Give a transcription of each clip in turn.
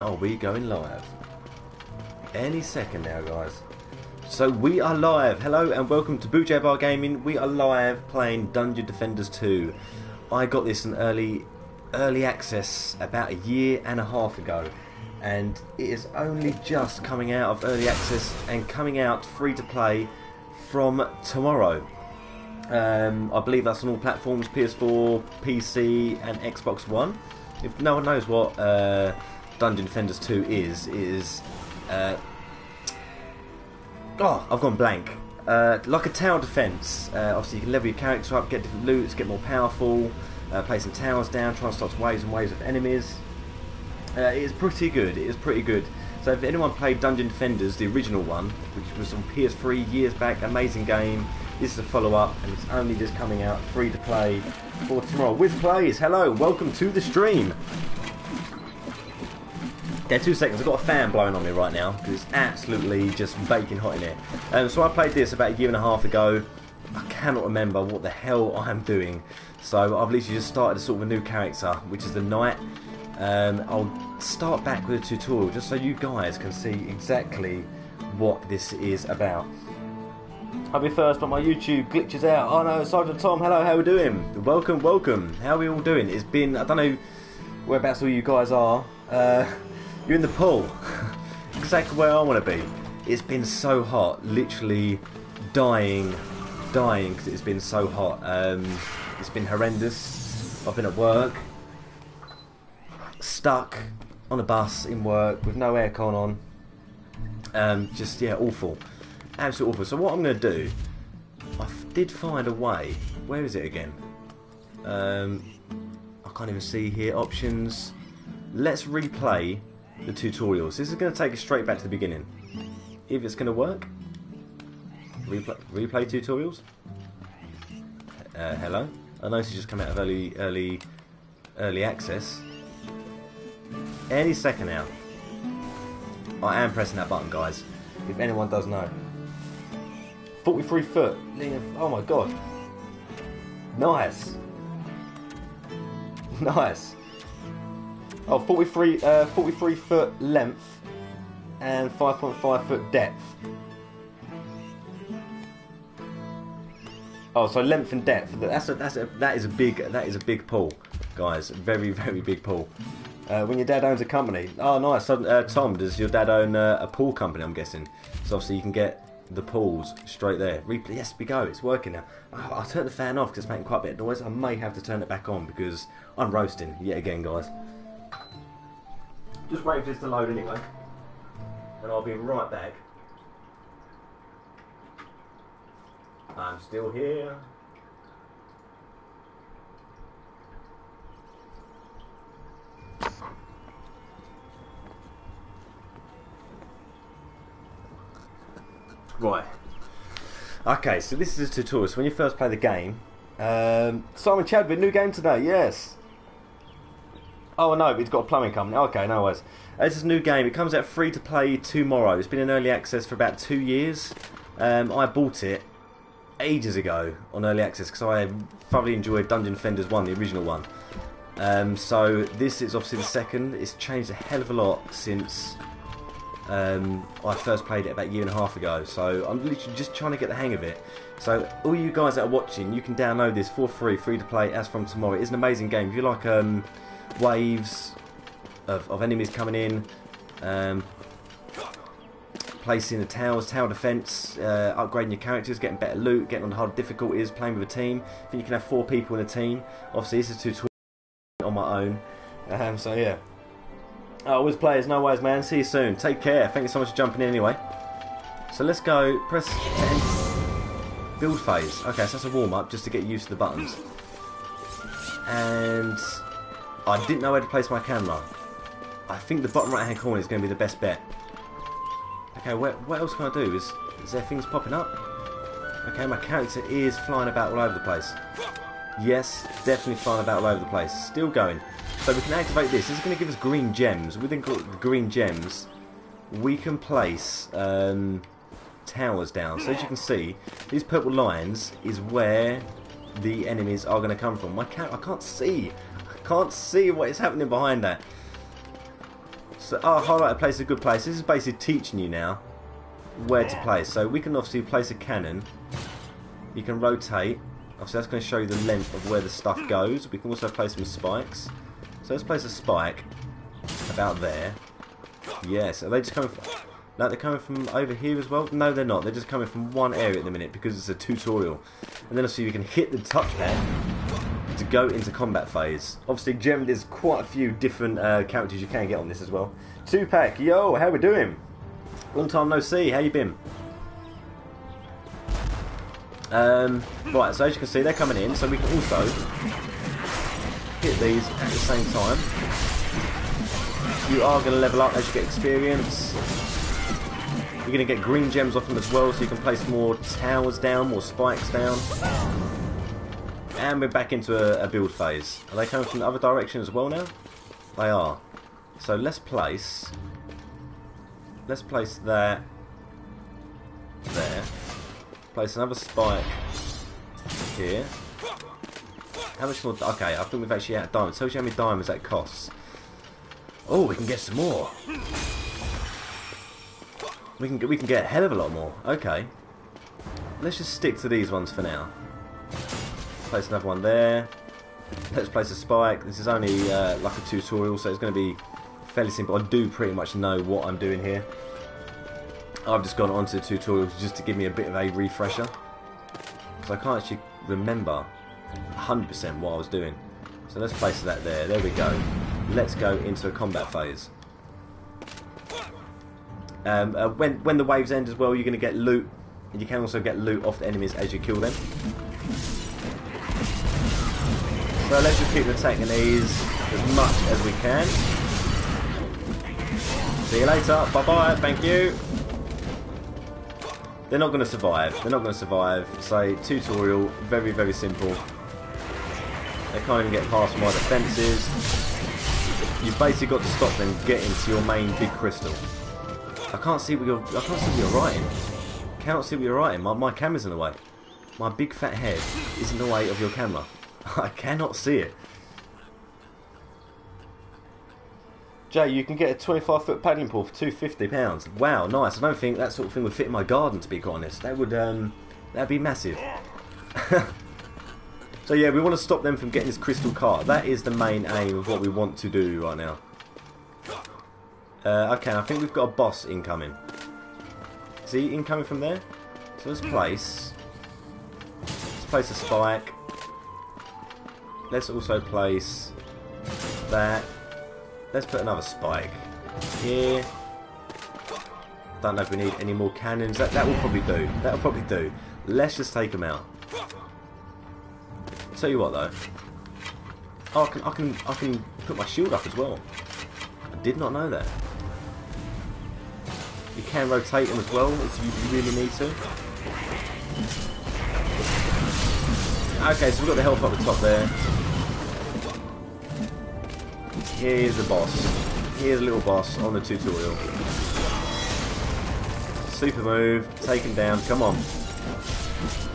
Are we going live? Any second now, guys. So we are live. Hello and welcome to Boot Bar Gaming. We are live playing Dungeon Defenders 2. I got this in early, early access about a year and a half ago, and it is only just coming out of early access and coming out free to play from tomorrow. Um, I believe that's on all platforms: PS4, PC, and Xbox One. If no one knows what uh, Dungeon Defenders 2 is, is. uh, oh, I've gone blank. Uh, like a tower defense. Uh, obviously, you can level your character up, get different loots, get more powerful, uh, play some towers down, try and stop waves and waves of enemies. Uh, it is pretty good. It is pretty good. So, if anyone played Dungeon Defenders, the original one, which was on PS3 years back, amazing game. This is a follow up, and it's only just coming out free to play for tomorrow. With plays, hello, welcome to the stream. Yeah, two seconds. I've got a fan blowing on me right now because it's absolutely just baking hot in here. Um, so I played this about a year and a half ago. I cannot remember what the hell I am doing. So I've literally just started a sort of a new character, which is the knight. Um, I'll start back with a tutorial just so you guys can see exactly what this is about. I'll be first, but my YouTube glitches out. Oh no, Sergeant Tom, hello, how are we doing? Welcome, welcome. How are we all doing? It's been, I don't know whereabouts all you guys are. Uh, you're in the pool. exactly where I want to be. It's been so hot, literally dying, dying because it's been so hot. Um, it's been horrendous. I've been at work, stuck on a bus in work with no aircon on. Um, just yeah, awful, absolutely awful. So what I'm going to do, I did find a way. Where is it again? Um, I can't even see here. Options. Let's replay the tutorials. This is going to take us straight back to the beginning. If it's going to work. Replay, replay tutorials. Uh, hello. I noticed just come out of early, early, early access. Any second now. I am pressing that button, guys. If anyone does know. 43 foot. Oh my god. Nice. Nice. Oh, 43, uh, 43 foot length and 5.5 foot depth. Oh, so length and depth. That's a, that's a, that is a big that is a big pool, guys. Very very big pool. Uh, when your dad owns a company. Oh, nice. So, uh, Tom, does your dad own uh, a pool company? I'm guessing. So obviously you can get the pools straight there. Replay. Yes, we go. It's working now. Oh, I'll turn the fan off because it's making quite a bit of noise. I may have to turn it back on because I'm roasting yet again, guys. Just wait for this to load anyway, and I'll be right back. I'm still here. Right. Okay, so this is a tutorial. So when you first play the game, um, Simon Chadwick, new game today. Yes. Oh no, it's got a plumbing company. Okay, no worries. Uh, this is a new game. It comes out free to play tomorrow. It's been in early access for about two years. Um, I bought it ages ago on early access because I thoroughly enjoyed Dungeon Defenders 1, the original one. Um, so this is obviously the second. It's changed a hell of a lot since um, I first played it about a year and a half ago. So I'm literally just trying to get the hang of it. So all you guys that are watching, you can download this for free, free to play as from tomorrow. It's an amazing game. If you like um, waves of, of enemies coming in, um, placing the towers, tower defense, uh, upgrading your characters, getting better loot, getting on hard difficulties, playing with a team. I think you can have four people in a team. Obviously, this is tutorial on my own. Um, so yeah. Oh, with players, no ways, man. See you soon. Take care. Thank you so much for jumping in anyway. So let's go. Press build phase. Okay, so that's a warm up just to get used to the buttons. And I didn't know where to place my camera. I think the bottom right hand corner is going to be the best bet. Okay, what, what else can I do? Is, is there things popping up? Okay, my character is flying about all over the place. Yes, definitely flying about all over the place. Still going. So we can activate this. This is going to give us green gems. With the green gems, we can place um, towers down. So as you can see, these purple lines is where the enemies are going to come from. My cat, I can't see. Can't see what is happening behind that. So, oh, highlight a place is a good place. This is basically teaching you now where to place. So we can obviously place a cannon. You can rotate. Obviously that's going to show you the length of where the stuff goes. We can also place some spikes. So let's place a spike about there. Yes, are they just coming from... No, they're coming from over here as well? No, they're not. They're just coming from one area at the minute because it's a tutorial. And then obviously you can hit the touchpad to go into combat phase. Obviously, Gem, there's quite a few different uh, characters you can get on this as well. Tupac, yo, how we doing? Long time no see, how you been? Um, right, so as you can see, they're coming in, so we can also hit these at the same time. You are going to level up as you get experience. You're going to get green gems off them as well, so you can place more towers down, more spikes down. And we're back into a, a build phase. Are they coming from the other direction as well now? They are. So let's place... Let's place that there. Place another spike here. How much more? Okay, I think we've actually had diamonds. Tells you how many diamonds that costs. Oh, we can get some more. We can we can get a hell of a lot more. Okay. Let's just stick to these ones for now. Place another one there. Let's place a spike. This is only uh, like a tutorial, so it's going to be fairly simple. I do pretty much know what I'm doing here. I've just gone onto the tutorial just to give me a bit of a refresher. Because I can't actually remember 100% what I was doing. So let's place that there. There we go. Let's go into a combat phase. Um, uh, when when the waves end as well, you're going to get loot, and you can also get loot off the enemies as you kill them. So let's just keep attacking these as much as we can. See you later. Bye bye. Thank you. They're not going to survive. They're not going to survive. Say tutorial, very very simple. They can't even get past my defences. You've basically got to stop them getting to your main big crystal. I can't see what you're. I can't see what you're writing. Cannot see what you're writing. My my camera's in the way. My big fat head is in the way of your camera. I cannot see it. Jay, you can get a 25 foot paddling pool for 250 pounds. Wow, nice. I don't think that sort of thing would fit in my garden, to be quite honest. That would um, that'd be massive. so yeah, we want to stop them from getting this crystal cart. That is the main aim of what we want to do right now. Uh, okay, I think we've got a boss incoming. Is he incoming from there? So let's place. Let's place a spike. Let's also place that. Let's put another spike here. Don't know if we need any more cannons. That that will probably do. That will probably do. Let's just take them out. Tell you what though. Oh, I can I can I can put my shield up as well. I did not know that. You can rotate them as well if you really need to. Okay, so we've got the health up the top there. Here's the boss. Here's a little boss on the tutorial. Super move, taken down, come on.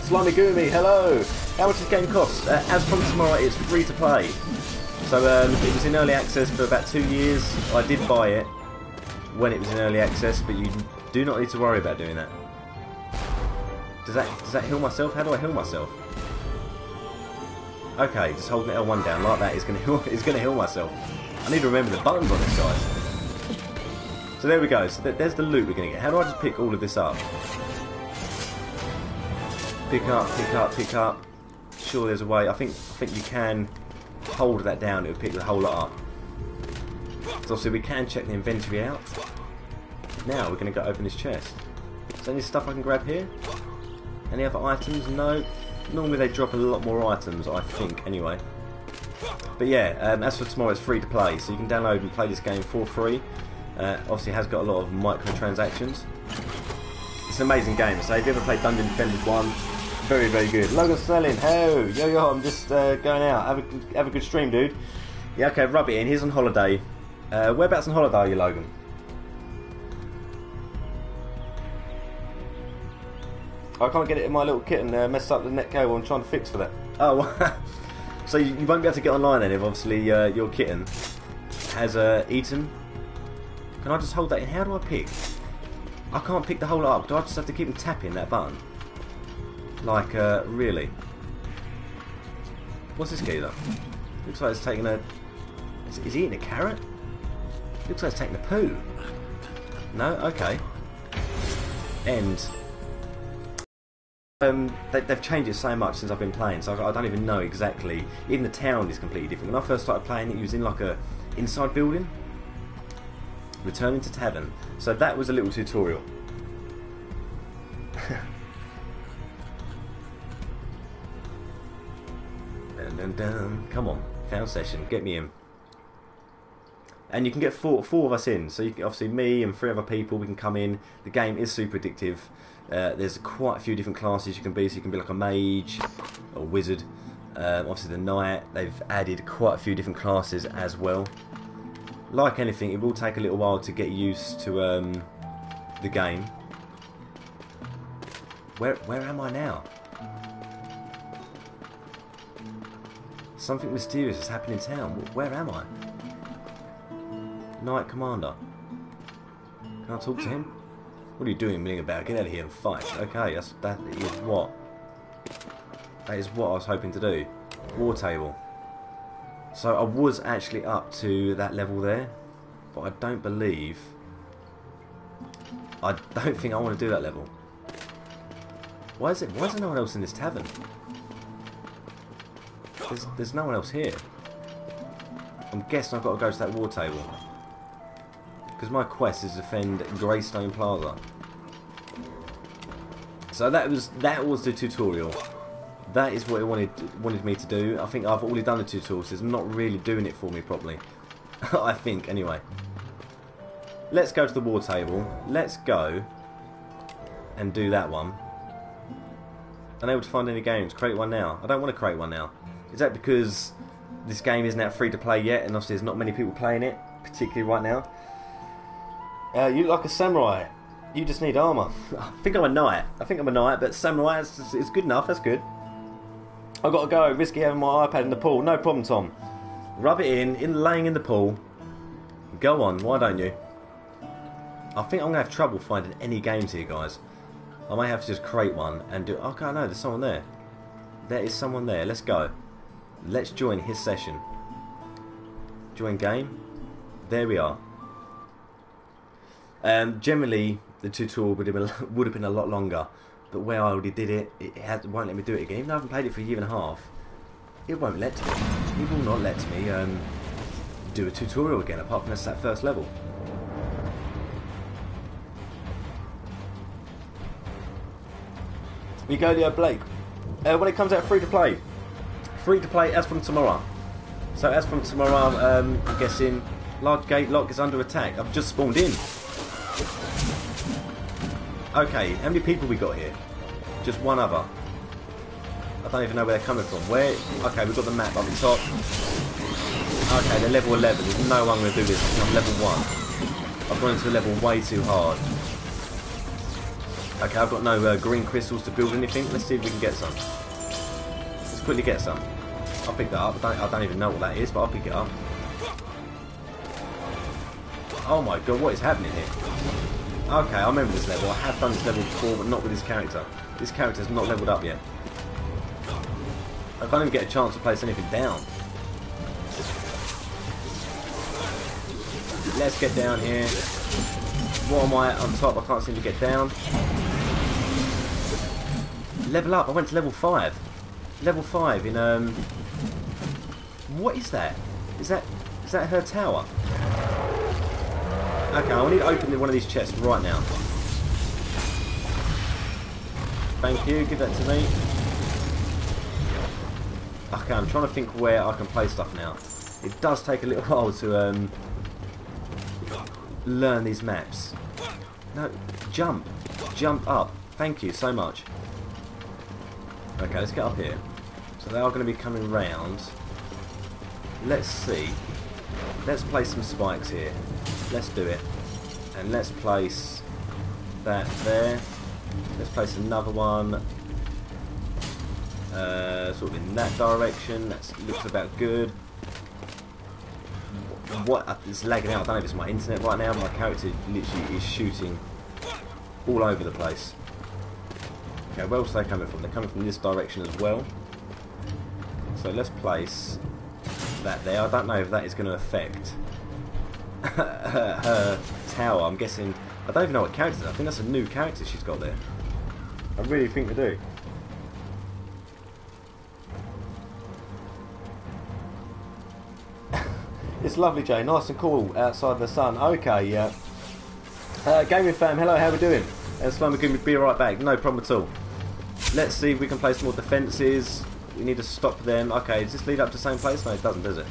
Slimy Goomy, hello! How much does this game cost? Uh, as from tomorrow, it's free to play. So um, it was in early access for about two years. I did buy it when it was in early access, but you do not need to worry about doing that. Does that does that heal myself? How do I heal myself? Okay, just holding L1 down like that is to heal, is going to heal myself. I need to remember the buttons on this, guys. So there we go. So there's the loot we're going to get. How do I just pick all of this up? Pick up, pick up, pick up. Sure, there's a way. I think I think you can hold that down. It'll pick the whole lot up. So obviously we can check the inventory out. Now we're going to go open this chest. Is there any stuff I can grab here? Any other items? No. Normally they drop a lot more items, I think, anyway. But yeah, um, as for tomorrow, it's free to play, so you can download and play this game for free. Uh, obviously, it has got a lot of microtransactions. It's an amazing game. So if you ever played Dungeon Defenders 1, very, very good. Logan Sterling, hey, yo, yo, I'm just uh, going out. Have a, have a good stream, dude. Yeah, okay, rub it in. He's on holiday. Uh, whereabouts on holiday are you, Logan? I can't get it in my little kitten. Uh, messed up the net cable. I'm trying to fix for that. Oh, so you, you, won't be able to get online then if obviously uh, your kitten has uh, eaten Can I just hold that in? How do I pick? I can't pick the whole up. Do I just have to keep tapping that button? Like, uh, really? What's this key though? Looks like it's taking a... Is, is he eating a carrot? Looks like it's taking a poo. No? Okay. End. Um, they, have changed it so much since I've been playing, so I, I, don't even know exactly. Even the town is completely different. When I first started playing it, it was in like a inside building. Returning to tavern. So that was a little tutorial. dun, dun, dun. Come on, found session, get me in. And you can get four four of us in. So you can, obviously me and three other people, we can come in. The game is super addictive. Uh, there's quite a few different classes you can be. So you can be like a mage, a wizard. Um, obviously the knight. They've added quite a few different classes as well. Like anything, it will take a little while to get used to um, the game. Where where am I now? Something mysterious has happened in town. Where am I? Knight Commander. Can I talk to him? What are you doing milling about? Get out of here and fight. Okay, that's, that is what? That is what I was hoping to do. War table. So I was actually up to that level there, but I don't believe... I don't think I want to do that level. Why is it? Why is there no one else in this tavern? There's, there's no one else here. I'm guessing I've got to go to that war table. Because my quest is to defend Greystone Plaza. So that was that was the tutorial. That is what it wanted wanted me to do. I think I've already done the tutorial, so it's not really doing it for me properly. I think, anyway. Let's go to the war table. Let's go and do that one. Unable to find any games. Create one now. I don't want to create one now. Is that because this game isn't out free to play yet, and obviously there's not many people playing it, particularly right now? Uh, you look like a samurai. You just need armour. I think I'm a knight. I think I'm a knight, but samurai is, is good enough. That's good. I've got to go. Risky having my iPad in the pool. No problem, Tom. Rub it in, in laying in the pool. Go on, why don't you? I think I'm going to have trouble finding any games here, guys. I may have to just create one and do... Okay, no, there's someone there. There is someone there. Let's go. Let's join his session. Join game. There we are. Um, generally, the tutorial would have, been, would have been a lot longer, but where I already did it, it has, won't let me do it again. Even though I haven't played it for a year and a half, it won't let me. It will not let me um, do a tutorial again, apart from that's that first level. we Migolio Blake. Uh, when it comes out free to play, free to play as from tomorrow. So as from tomorrow, um, I'm guessing large gate lock is under attack. I've just spawned in. Okay, how many people we got here? Just one other. I don't even know where they're coming from. Where? Okay, we've got the map up the top. Okay, they're level 11. There's no one going to do this. I'm level 1. I've gone into a level way too hard. Okay, I've got no uh, green crystals to build anything. Let's see if we can get some. Let's quickly get some. I'll pick that up. I don't, I don't even know what that is, but I'll pick it up. Oh my god, what is happening here? Okay, I remember this level. I have done this level before, but not with this character. This character's not leveled up yet. I can't even get a chance to place anything down. Let's get down here. What am I on top? I can't seem to get down. Level up. I went to level 5. Level 5 in, um... What is that? Is that... Is that her tower? Okay, I need to open one of these chests right now. Thank you, give that to me. Okay, I'm trying to think where I can place stuff now. It does take a little while to um, learn these maps. No, jump. Jump up. Thank you so much. Okay, let's get up here. So they are going to be coming round. Let's see. Let's place some spikes here. Let's do it. And let's place that there. Let's place another one uh, sort of in that direction. That looks about good. what uh, it's lagging out. I don't know if it's my internet right now. My character literally is shooting all over the place. Okay, where else are they coming from? They're coming from this direction as well. So let's place that there. I don't know if that is going to affect her tower. I'm guessing. I don't even know what character. I think that's a new character she's got there. I really think they do. it's lovely, Jay. Nice and cool outside the sun. Okay, yeah. Uh, Gaming fam, hello, how we doing? Uh, going to be right back. No problem at all. Let's see if we can place more defences. We need to stop them. Okay, does this lead up to the same place? No, it doesn't, does it?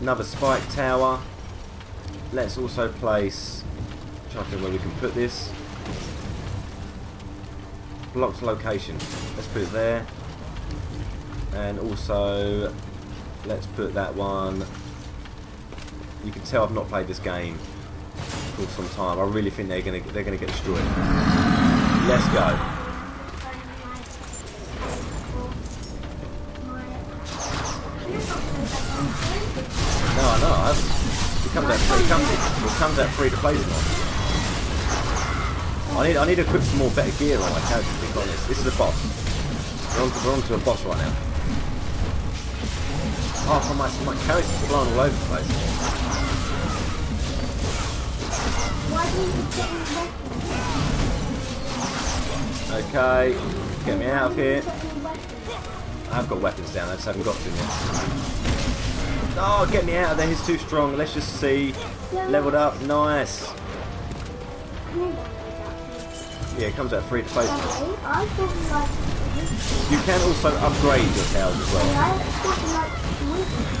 Another spike tower. Let's also place... Try to think where we can put this. Blocked location. Let's put it there. And also, let's put that one... You can tell I've not played this game for some time. I really think they're gonna they're gonna get destroyed. Let's go. No, I know. I've, it comes out free. It comes, it comes out free to play tomorrow. I need I need to equip some more better gear on my character. To be honest, this is a boss. We're on, to, we're on to a boss right now. Oh, for my my character's flying all over the place. Okay, get me out of here. I've got weapons down, I just haven't got to them yet. Oh, get me out of there. He's too strong. Let's just see. Leveled up. Nice. Yeah, it comes out free to play. You can also upgrade your towers as well.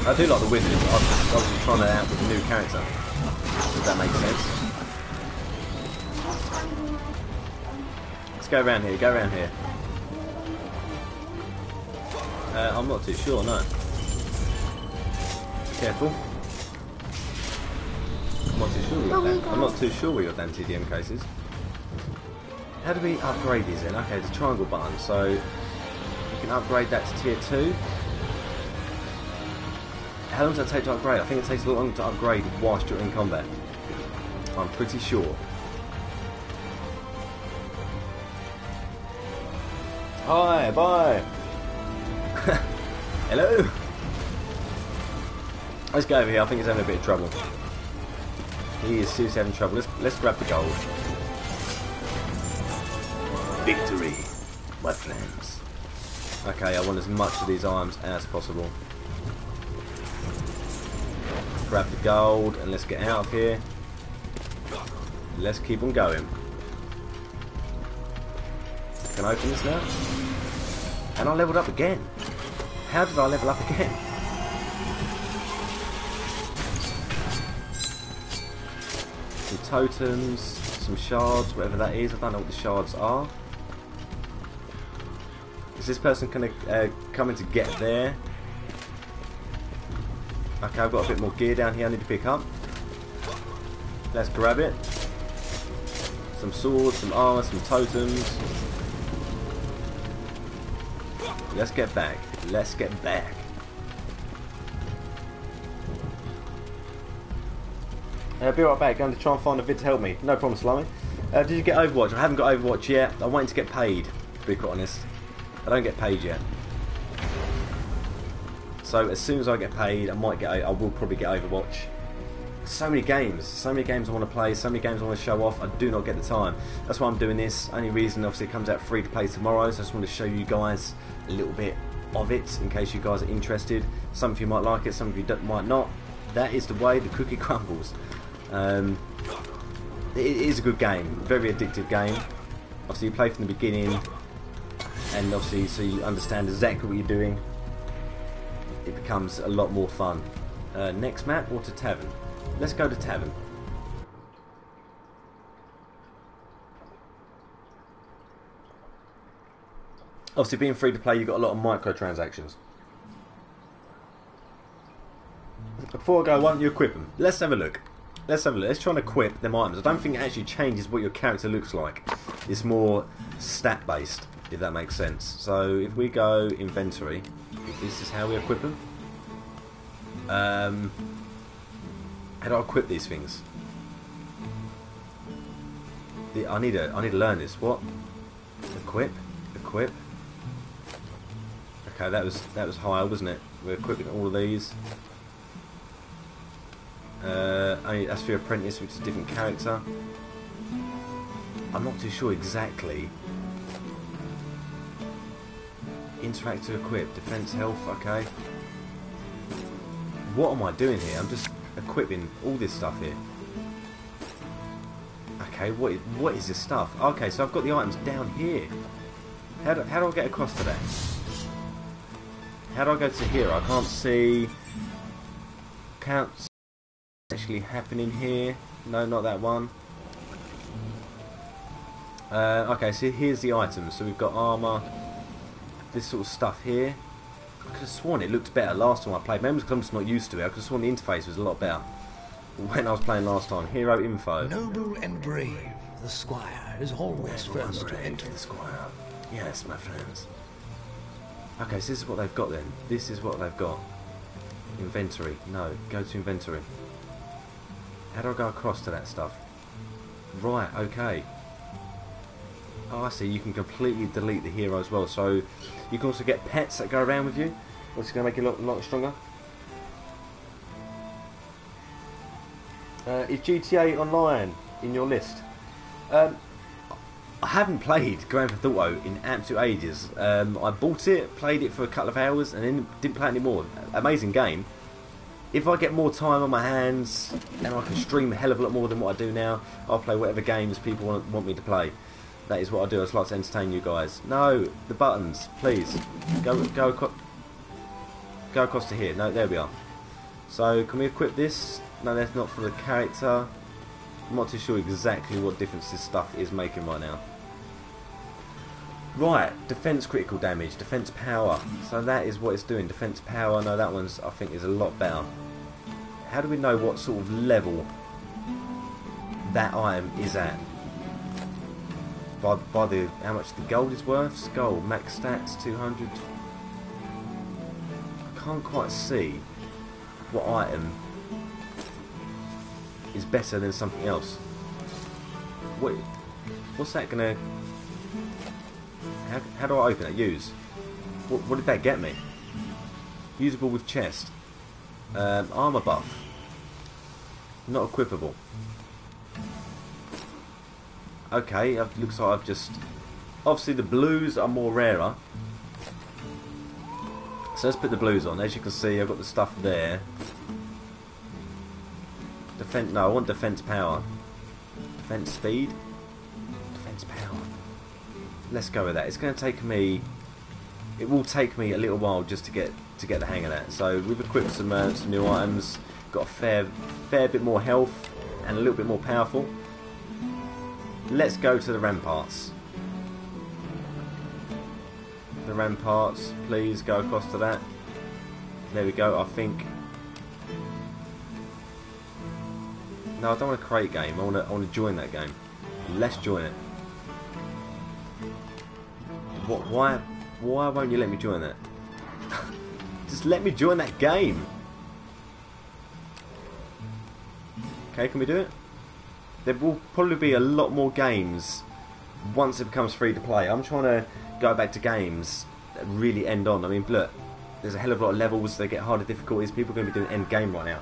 I do like the wizard. I was just, trying it out with a new character. Does that make sense? Let's go around here. Go around here. Uh, I'm not too sure, no. Careful. I'm not too sure where your, oh Dan I'm not too sure Dan TDM case is. How do we upgrade these then? Okay, the triangle button. So you can upgrade that to tier 2. How long does that take to upgrade? I think it takes a little longer to upgrade whilst you're in combat. I'm pretty sure. Hi, bye. Hello. Let's go over here. I think he's having a bit of trouble. He is seriously having trouble. Let's let's grab the gold. Victory, my friends. Okay, I want as much of these arms as possible. Grab the gold and let's get out of here. Let's keep on going. Can I open this now? And I leveled up again. How did I level up again? Totems, some shards, whatever that is. I don't know what the shards are. Is this person of uh, coming to get there? Okay, I've got a bit more gear down here I need to pick up. Let's grab it. Some swords, some armor, some totems. Let's get back. Let's get back. Uh, be right back. Going to try and find a vid to help me. No problem, Slummy. Uh, did you get Overwatch? I haven't got Overwatch yet. I'm waiting to get paid, to be quite honest. I don't get paid yet. So as soon as I get paid, I might get. I will probably get Overwatch. So many games, so many games I want to play, so many games I want to show off. I do not get the time. That's why I'm doing this. Only reason, obviously, it comes out free to play tomorrow. So I just want to show you guys a little bit of it in case you guys are interested. Some of you might like it, some of you might not. That is the way the cookie crumbles. Um, it is a good game, very addictive game. Obviously, you play from the beginning, and obviously, so you understand exactly what you're doing. It becomes a lot more fun. Uh, next map or to Tavern? Let's go to Tavern. Obviously, being free to play, you've got a lot of microtransactions. Before I go, why don't you equip them? Let's have a look. Let's have a look. Let's try and equip them items. I don't think it actually changes what your character looks like. It's more stat based, if that makes sense. So if we go inventory, this is how we equip them. Um, how do I equip these things? The, I need to I need to learn this. What? Equip, equip. Okay, that was that was higher, wasn't it? We're equipping all of these. Uh, only that's for apprentice, which is a different character. I'm not too sure exactly. Interact to equip, defense, health. Okay. What am I doing here? I'm just equipping all this stuff here. Okay, what is, what is this stuff? Okay, so I've got the items down here. How do, how do I get across to that? How do I go to here? I can't see... Can't actually happening here. No, not that one. Uh, okay, so here's the items. So we've got armour, this sort of stuff here. I could have sworn it looked better last time I played. Maybe because I'm just not used to it. I could have sworn the interface was a lot better when I was playing last time. Hero info. Noble and brave, the squire is always first to enter. the squire. Yes, my friends. Okay, so this is what they've got then. This is what they've got. Inventory. No, go to inventory. How do I go across to that stuff? Right, okay. Oh, I see. You can completely delete the hero as well. So you can also get pets that go around with you, which is going to make you a lot, lot stronger. Uh, is GTA Online in your list? Um, I haven't played Grand Theft Auto in absolute ages. Um, I bought it, played it for a couple of hours, and then didn't play it anymore. Amazing game. If I get more time on my hands and I can stream a hell of a lot more than what I do now, I'll play whatever games people want, want me to play. That is what I do. I just like to entertain you guys. No, the buttons, please. Go, go, go across to here. No, there we are. So, can we equip this? No, that's not for the character. I'm not too sure exactly what difference this stuff is making right now. Right, defense critical damage, defense power. So that is what it's doing. Defense power. No, that one's I think is a lot better. How do we know what sort of level that item is at? By by the how much the gold is worth? Skull max stats 200. I can't quite see what item is better than something else. What what's that gonna how, how do I open it? Use. What, what did that get me? Usable with chest. Um, armor buff. Not equipable. Okay, it looks like I've just... Obviously the blues are more rarer. So let's put the blues on. As you can see, I've got the stuff there. Defense... No, I want defense power. Defense speed? Let's go with that. It's going to take me. It will take me a little while just to get to get the hang of that. So we've equipped some uh, some new items. Got a fair fair bit more health and a little bit more powerful. Let's go to the ramparts. The ramparts, please go across to that. There we go. I think. No, I don't want to create game. I want to I want to join that game. Let's join it. What? Why? Why won't you let me join that? Just let me join that game. Okay, can we do it? There will probably be a lot more games once it becomes free to play. I'm trying to go back to games that really end on. I mean, look, there's a hell of a lot of levels. They get harder difficulties. People are going to be doing end game right now.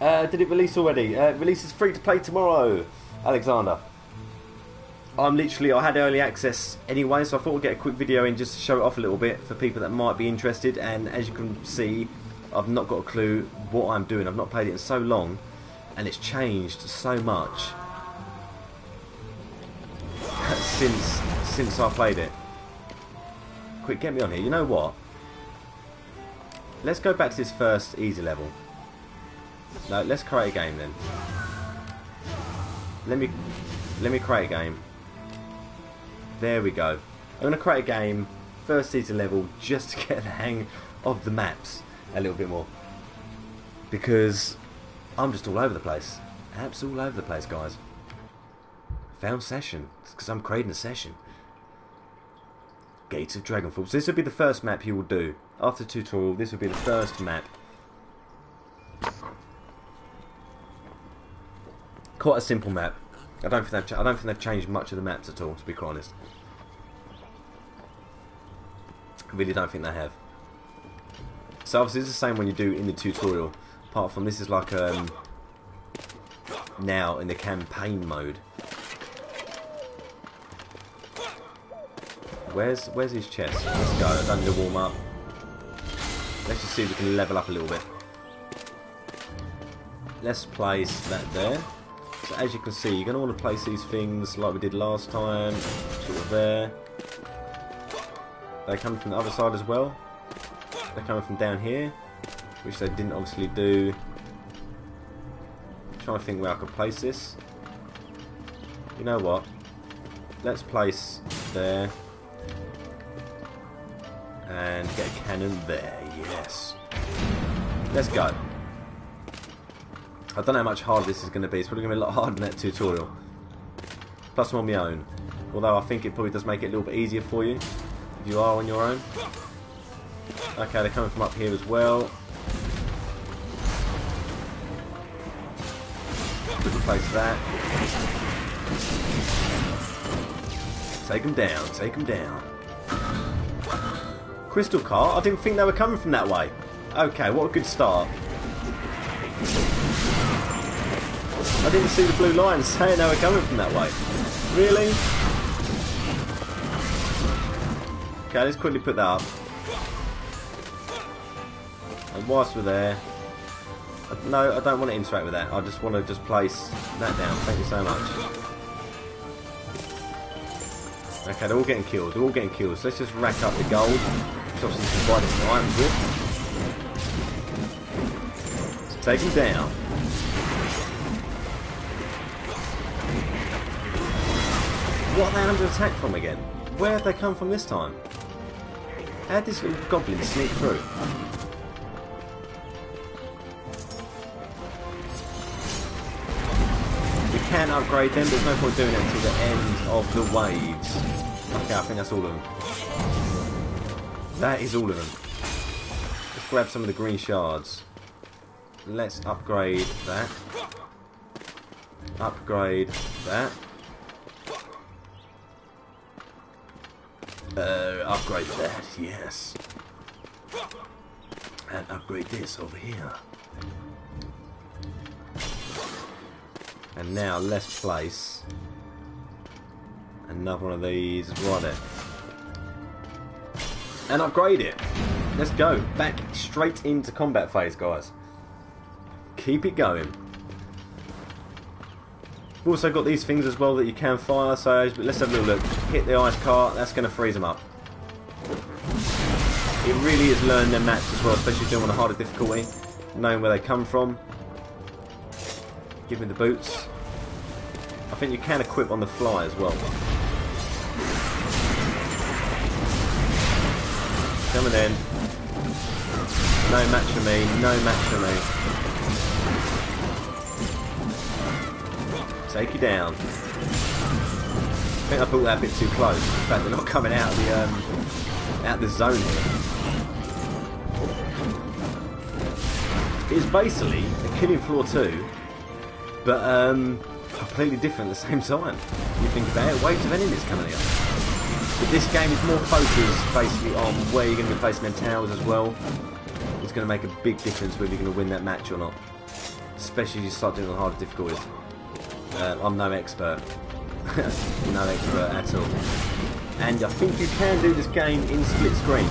Uh, did it release already? Uh, releases free to play tomorrow, Alexander. I'm literally, I had early access anyway, so I thought we'd get a quick video in just to show it off a little bit for people that might be interested. And as you can see, I've not got a clue what I'm doing. I've not played it in so long, and it's changed so much since since I played it. Quick, get me on here. You know what? Let's go back to this first easy level. No, let's create a game then. Let me let me create a game. There we go. I'm going to create a game, first season level, just to get the hang of the maps a little bit more. Because I'm just all over the place. Apps all over the place, guys. Found session. because I'm creating a session. Gates of Dragonfall. So this would be the first map you will do. After tutorial, this would be the first map. Quite a simple map. I don't think they've I don't think they've changed much of the maps at all, to be quite honest. I really don't think they have. So obviously it's the same when you do in the tutorial. Apart from this is like um, now in the campaign mode. Where's where's his chest? Let's go. I don't need to warm up. Let's just see if we can level up a little bit. Let's place that there. So as you can see, you're going to want to place these things like we did last time, sort of there. They come from the other side as well. They're coming from down here, which they didn't obviously do. I'm trying to think where I could place this. You know what? Let's place there. And get a cannon there, yes. Let's go. I don't know how much harder this is going to be. It's probably going to be a lot harder than that tutorial. Plus I'm on my own. Although I think it probably does make it a little bit easier for you. You are on your own. Okay, they're coming from up here as well. Replace that. Take them down, take them down. Crystal car? I didn't think they were coming from that way. Okay, what a good start. I didn't see the blue line saying they were coming from that way. Really? Okay, let's quickly put that up. And whilst we're there... Uh, no, I don't want to interact with that. I just want to just place that down. Thank you so much. Okay, they're all getting killed. They're all getting killed. So let's just rack up the gold. Which obviously can buy different items with. Take them down. What are they under attack from again? Where have they come from this time? How did this little goblin sneak through? We can upgrade them, there's no point doing it until the end of the waves. Okay, I think that's all of them. That is all of them. Let's grab some of the green shards. Let's upgrade that. Upgrade that. Uh, upgrade that, yes. And upgrade this over here. And now let's place another one of these right there. And upgrade it. Let's go. Back straight into combat phase, guys. Keep it going. We've also got these things as well that you can fire, so let's have a little look. Hit the ice cart, that's going to freeze them up. It really is learning their maps as well, especially you're on a harder difficulty. Knowing where they come from. Give me the boots. I think you can equip on the fly as well. Coming in. No match for me, no match for me. Take you down. I think I pulled that a bit too close. In fact, they're not coming out of the um, out of the zone here. It's basically a Killing Floor 2, but um, completely different at the same time. You think about it, waves of enemies coming up. But this game is more focused basically on where you're going to be placing them towers as well. It's going to make a big difference whether you're going to win that match or not. Especially if you start doing the harder difficulties. Uh, I'm no expert. no expert at all. And I think you can do this game in split screen.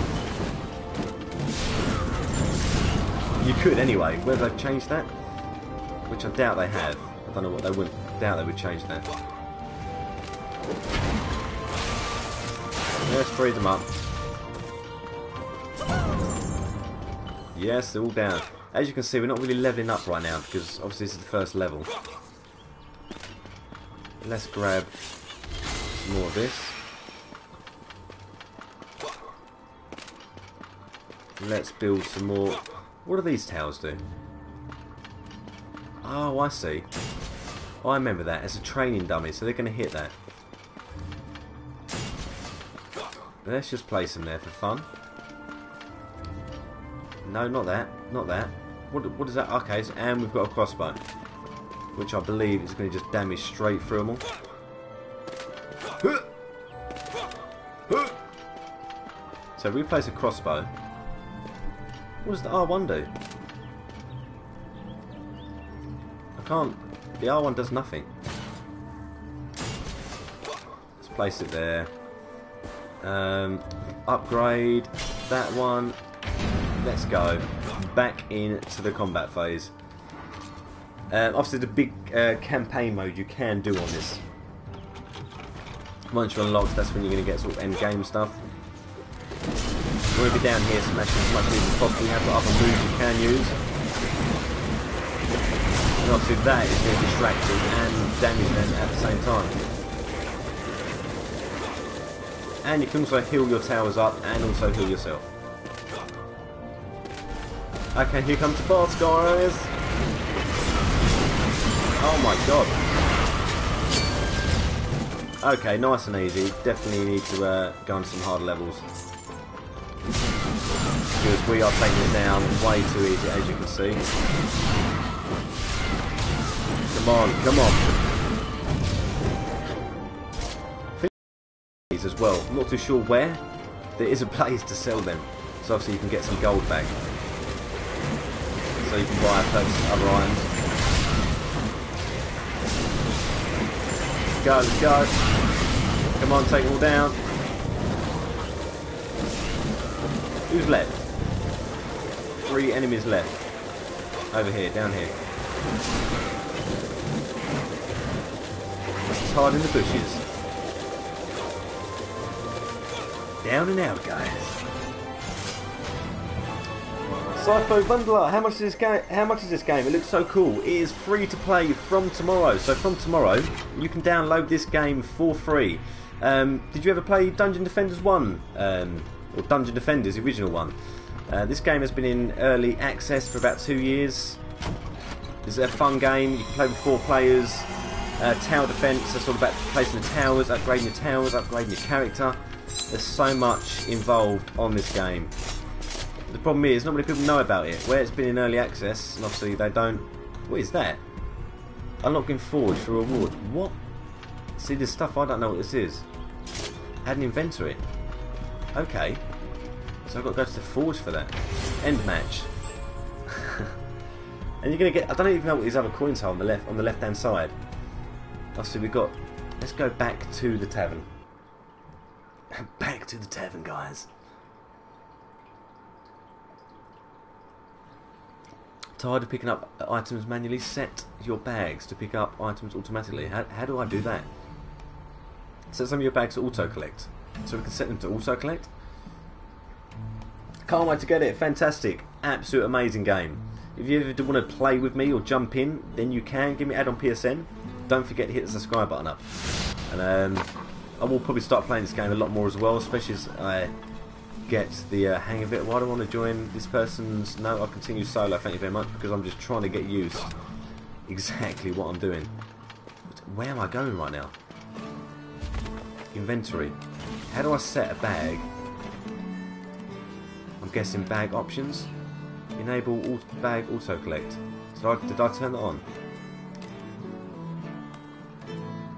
You could anyway. Whether they've changed that, which I doubt they have. I don't know what they would doubt they would change that. Let's freeze them up. Yes, they're all down. As you can see, we're not really leveling up right now because obviously this is the first level. Let's grab some more of this. Let's build some more. What do these towers do? Oh, I see. Oh, I remember that. It's a training dummy, so they're going to hit that. Let's just place them there for fun. No, not that. Not that. What, what is that? Okay, so, and we've got a crossbow. Which I believe is going to just damage straight through them all. So we place a crossbow. What does the R1 do? I can't... The R1 does nothing. Let's place it there. Um, upgrade that one. Let's go. Back into the combat phase. Um, obviously the big uh, campaign mode you can do on this. Once you're unlocked, that's when you're going to get sort of end game stuff. To be down here smashing as much as possible. You have got other moves you can use. And obviously that is going to distract you and damage them at the same time. And you can also heal your towers up and also heal yourself. Okay, here comes the boss, guys! Oh my god. Okay, nice and easy. Definitely need to uh, go on some harder levels. Because we are taking it down way too easy, as you can see. Come on, come on. These as well. I'm not too sure where. There is a place to sell them. So obviously you can get some gold back. So you can buy purchase other items. Go, let's go. Come on, take them all down. Who's left? Three enemies left. Over here, down here. It's hard in the bushes. Down and out, guys. Sci-Fi Bundler, how much is this game? How much is this game? It looks so cool. It is free to play from tomorrow. So from tomorrow, you can download this game for free. Um, did you ever play Dungeon Defenders 1? Um, or Dungeon Defenders, the original one? Uh, this game has been in early access for about two years. It's a fun game. You can play with four players. Uh, tower defense, that's all about placing the towers, upgrading the towers, upgrading your character. There's so much involved on this game. The problem is, not many people know about it. Where it's been in early access, and obviously they don't... What is that? Unlocking Forge for reward. What? See, this stuff, I don't know what this is. Add an inventory. Okay. So I've got to go to the Forge for that. End match. and you're to get... I don't even know what these other coins are on the left on the left-hand side. Obviously, we've got... Let's go back to the tavern. back to the tavern, guys. Tired of picking up items manually? Set your bags to pick up items automatically. How, how do I do that? Set some of your bags to auto-collect. So we can set them to auto-collect? Can't wait to get it. Fantastic. Absolute amazing game. If you ever do want to play with me or jump in, then you can. Give me add on PSN. Don't forget to hit the subscribe button up. And um, I will probably start playing this game a lot more as well, especially as I get the uh, hang of it. Why do I want to join this person's... No, I'll continue solo, thank you very much, because I'm just trying to get used exactly what I'm doing. Where am I going right now? Inventory. How do I set a bag? I'm guessing bag options. Enable auto bag auto collect. Did I, did I turn that on?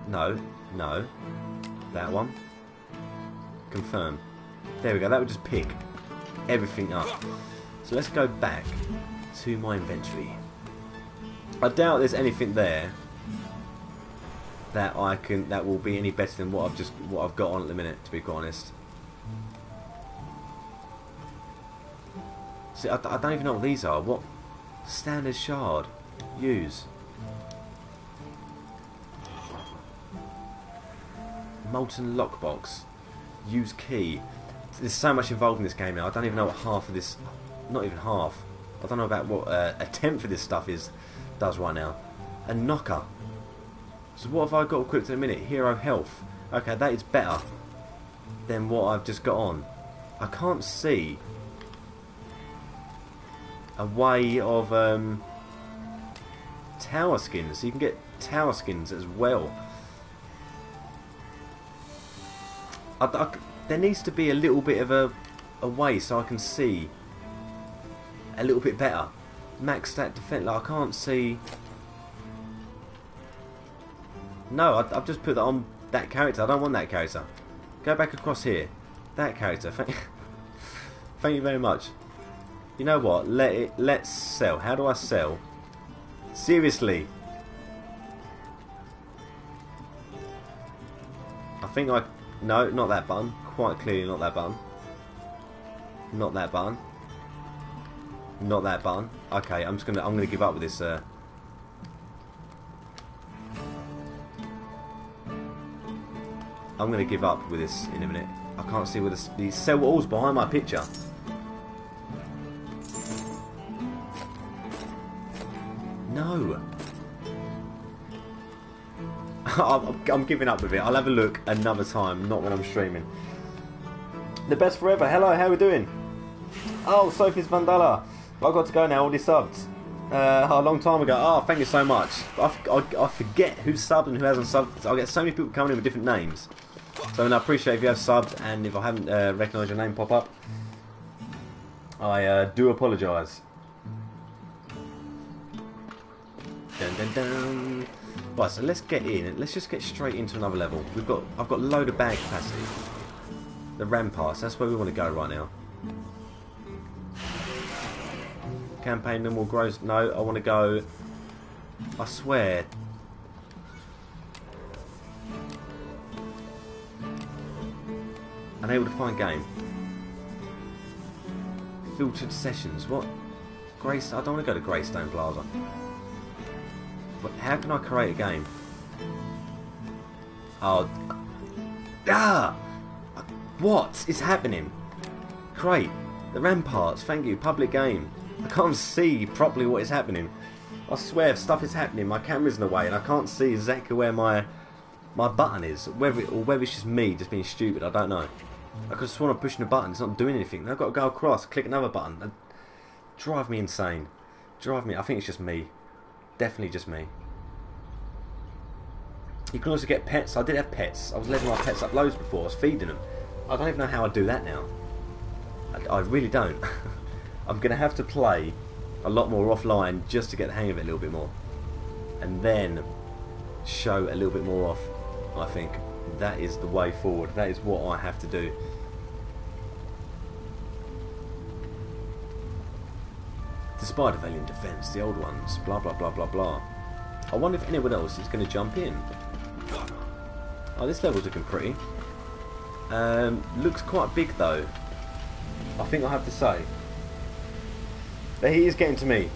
No. No. That one. Confirm. There we go, that would just pick everything up. So let's go back to my inventory. I doubt there's anything there that I can that will be any better than what I've just what I've got on at the minute to be quite honest. See, I, I don't even know what these are. What standard shard use? Molten lockbox. Use key there's so much involved in this game now. I don't even know what half of this, not even half. I don't know about what uh, a tenth of this stuff is does right now. A knocker. So what have I got equipped in a minute? Hero health. Okay, that is better than what I've just got on. I can't see a way of um, tower skins. So you can get tower skins as well. I, I, there needs to be a little bit of a, a way so I can see a little bit better. Max stat defense. Like, I can't see. No, I, I've just put that on that character. I don't want that character. Go back across here. That character. Thank, Thank you very much. You know what? Let it. Let's sell. How do I sell? Seriously. I think I... No, not that button. Quite clearly not that button. Not that button. Not that button. Okay, I'm just gonna I'm gonna give up with this uh I'm gonna give up with this in a minute. I can't see where the, cell walls behind my picture. No. I'm giving up with it. I'll have a look another time, not when I'm streaming. The best forever. Hello, how are we doing? Oh, Sophie's Mandala. I've got to go now. All these subs. Uh, a long time ago. Oh, thank you so much. I, I, I forget who's subbed and who hasn't subbed. I get so many people coming in with different names. So I appreciate if you have subbed and if I haven't uh, recognised your name pop up, I uh, do apologise. Dun, dun, dun. Right, so let's get in. Let's just get straight into another level. We've got I've got a load of bag capacity. The ramparts. That's where we want to go right now. Campaign normal grows. No, I want to go. I swear. Unable to find game. Filtered sessions. What? Grace. I don't want to go to Greystone Plaza. But how can I create a game? Oh. Ah! What is happening? Great. The ramparts. Thank you. Public game. I can't see properly what is happening. I swear, stuff is happening, my camera's in the way, and I can't see exactly where my my button is. Whether it, or whether it's just me just being stupid, I don't know. I just want to pushing the button, it's not doing anything. I've got to go across, click another button. Drive me insane. Drive me. I think it's just me. Definitely just me. You can also get pets. I did have pets. I was letting my pets up loads before. I was feeding them. I don't even know how I'd do that now. I, I really don't. I'm going to have to play a lot more offline just to get the hang of it a little bit more. And then show a little bit more off, I think. That is the way forward. That is what I have to do. Despite of Alien Defense, the old ones, blah blah blah blah blah. I wonder if anyone else is going to jump in. Oh, this level's looking pretty. Um, looks quite big though. I think I have to say. The heat is getting to me,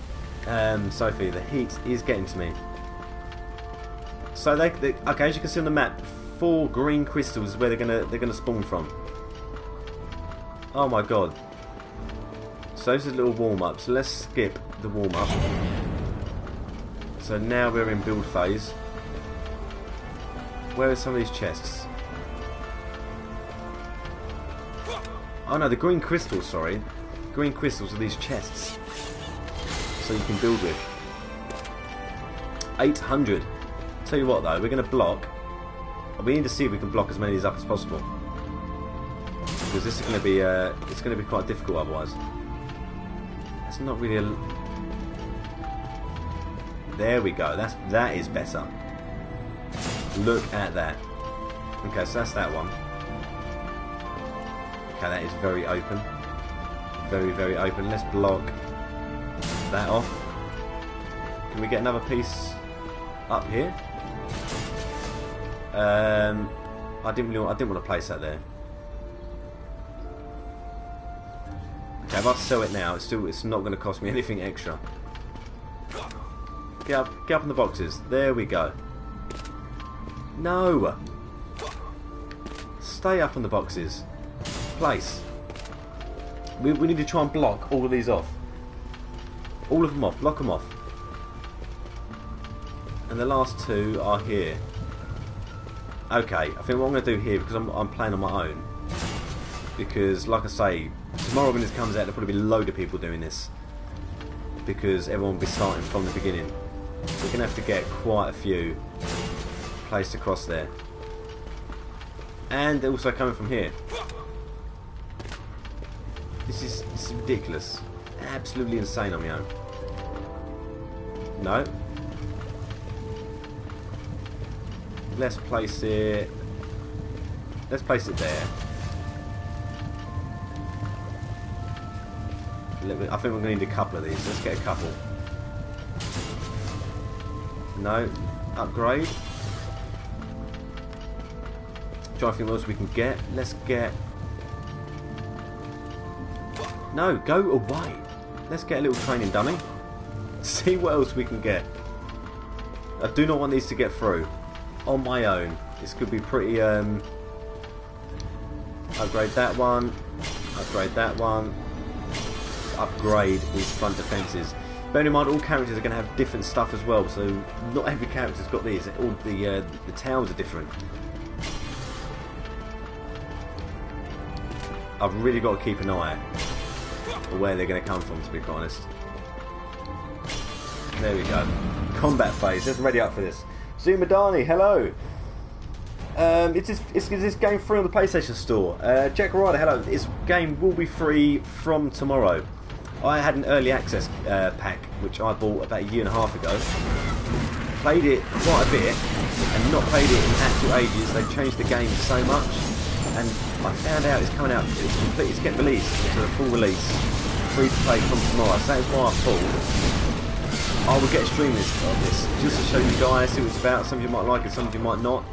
um, Sophie. The heat is getting to me. So they, they, okay, as you can see on the map, four green crystals where they're gonna they're gonna spawn from. Oh my god. So this is a little warm up. So let's skip the warm up. So now we're in build phase. Where are some of these chests? Oh no, the green crystals, sorry. Green crystals are these chests. So you can build with. 800. Tell you what though, we're going to block. We need to see if we can block as many of these up as possible. Because this is going to be, uh, it's going to be quite difficult otherwise. It's not really a... There we go, that's, that is better. Look at that. Okay, so that's that one. Okay, that is very open. Very, very open. Let's block that off. Can we get another piece up here? Um, I didn't really, I didn't want to place that there. Okay, if I sell it now, it's still, it's not going to cost me anything extra. Get up, get up in the boxes. There we go. No. Stay up in the boxes. Place. We, we need to try and block all of these off. All of them off. Block them off. And the last two are here. Okay, I think what I'm going to do here, because I'm, I'm playing on my own, because, like I say, tomorrow when this comes out, there'll probably be a load of people doing this, because everyone will be starting from the beginning. We're going to have to get quite a few placed across there. And also coming from here. This is, this is ridiculous. Absolutely insane on my own. No. Let's place it... Let's place it there. I think we're going to need a couple of these. Let's get a couple. No. Upgrade. Try to think what else we can get. Let's get... No, go away. Let's get a little training dummy. See what else we can get. I do not want these to get through. On my own. This could be pretty... Um, upgrade that one. Upgrade that one. Upgrade these front defences. Bear in mind, all characters are going to have different stuff as well, so not every character's got these. All the uh, the towns are different. I've really got to keep an eye on where they're going to come from, to be honest. There we go. Combat phase. Let's ready up for this. Zumadani, hello. Um, it's, this, it's, this game free on the PlayStation Store. Uh, Jack Ryder, hello. This game will be free from tomorrow. I had an early access uh, pack, which I bought about a year and a half ago. Played it quite a bit, and not played it in actual ages. They've changed the game so much, and I found out it's coming out. It's complete. It's getting released. It's a full release, free to play from tomorrow. So that is why I thought I will get a stream of this just to show you guys what it's about. Some of you might like it, some of you might not.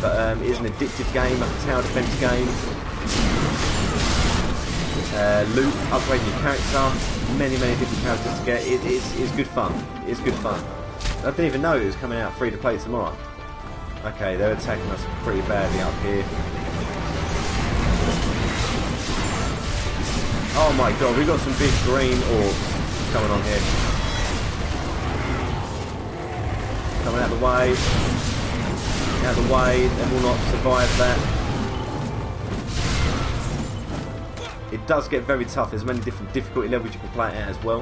But um, it is an addictive game, a tower defense game uh, loot, upgrading your character, many, many different characters to get. It, it's, it's good fun. It's good fun. I didn't even know it was coming out free to play tomorrow. Okay, they're attacking us pretty badly up here. Oh my god, we've got some big green orbs coming on here. Coming out of the way. Out of the way, they will not survive that. It does get very tough. There's many different difficulty levels you can play it at as well.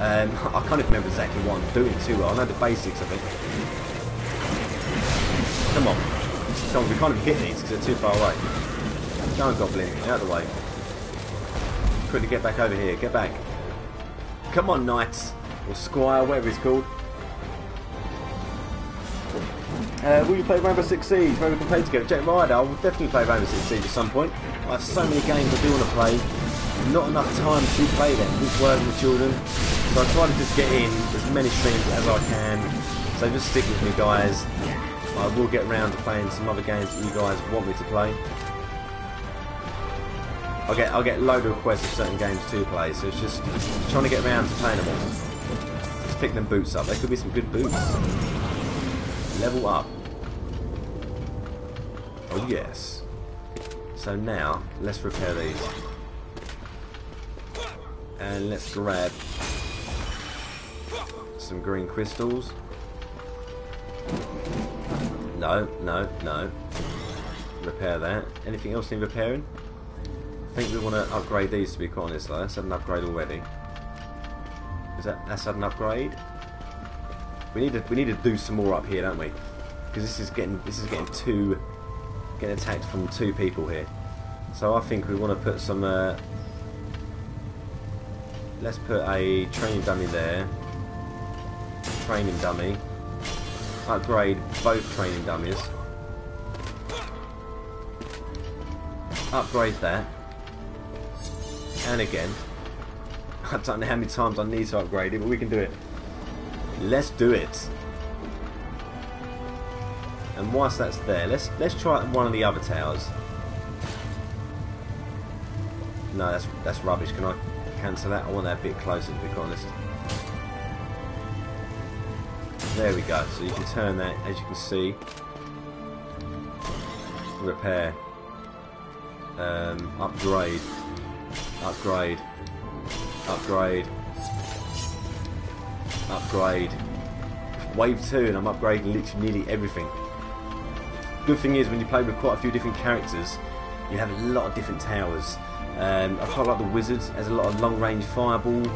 Um, I can't even remember exactly what I'm doing too well. I know the basics, I think. Come on. Come on, we can't even hit these because they're too far away. Go on, Goblin. Out of the way. Quickly get back over here. Get back. Come on, Knights. Or Squire, whatever it's called. Uh, will you play Rainbow Six Siege? Maybe we can play together. Jack Ryder, I will definitely play Rainbow Six Siege at some point. I have so many games I do want to play. Not enough time to play them with work with children. So I try to just get in as many streams as I can. So just stick with me guys. I will get around to playing some other games that you guys want me to play. I'll get I'll get load of requests of certain games to play, so it's just trying to get around to playing them all. Let's pick them boots up. There could be some good boots. Level up. Oh yes. So now, let's repair these. And let's grab some green crystals. No, no, no. Repair that. Anything else need repairing? I think we want to upgrade these to be quite honest though. That's had an upgrade already. Is that that's had an upgrade? We need to we need to do some more up here, don't we? Because this is getting this is getting too getting attacked from two people here. So I think we want to put some. Uh, let's put a training dummy there. Training dummy. Upgrade both training dummies. Upgrade that. And again. I don't know how many times I need to upgrade it, but we can do it. Let's do it. And whilst that's there, let's let's try one of the other towers. No, that's that's rubbish. Can I cancel that? I want that a bit closer to be honest. There we go. So you can turn that, as you can see. Repair. Um, upgrade. Upgrade. Upgrade upgrade. Wave 2 and I'm upgrading literally nearly everything. Good thing is when you play with quite a few different characters, you have a lot of different towers. Um, I quite like the wizard, has a lot of long range fireball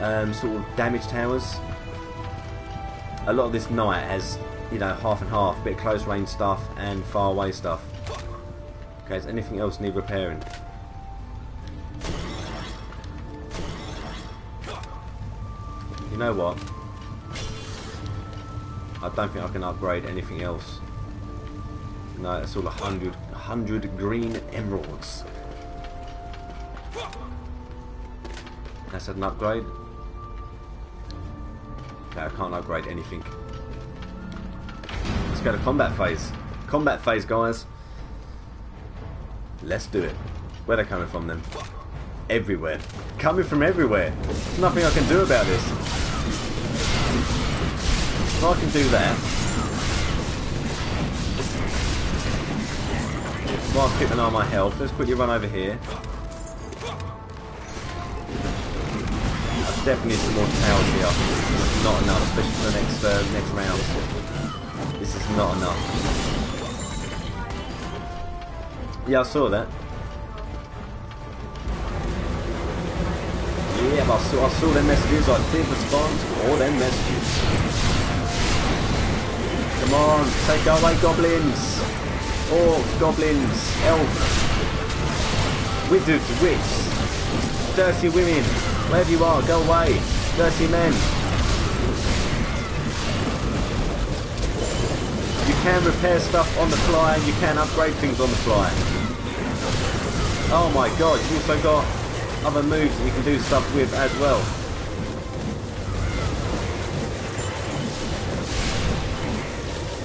um, sort of damage towers. A lot of this knight has, you know, half and half, a bit of close range stuff and far away stuff. Okay, is anything else need repairing? Know what? I don't think I can upgrade anything else. No, it's all a hundred, hundred green emeralds. That's an upgrade. Okay, I can't upgrade anything. Let's go to combat phase. Combat phase, guys. Let's do it. Where they coming from then? Everywhere. Coming from everywhere. There's nothing I can do about this. If I can do that. While I'm keeping an eye on my health, let's quickly run over here. I definitely need some more towers here. Not enough, especially for the next uh, next round. This is not enough. Yeah, I saw that. Yeah, I saw, I saw them messages. I did respond to all their messages. Come on, take away goblins. Orcs, goblins, elves, wizards, witches, dirty women, wherever you are, go away. Dirty men. You can repair stuff on the fly and you can upgrade things on the fly. Oh my god, you've also got other moves that you can do stuff with as well.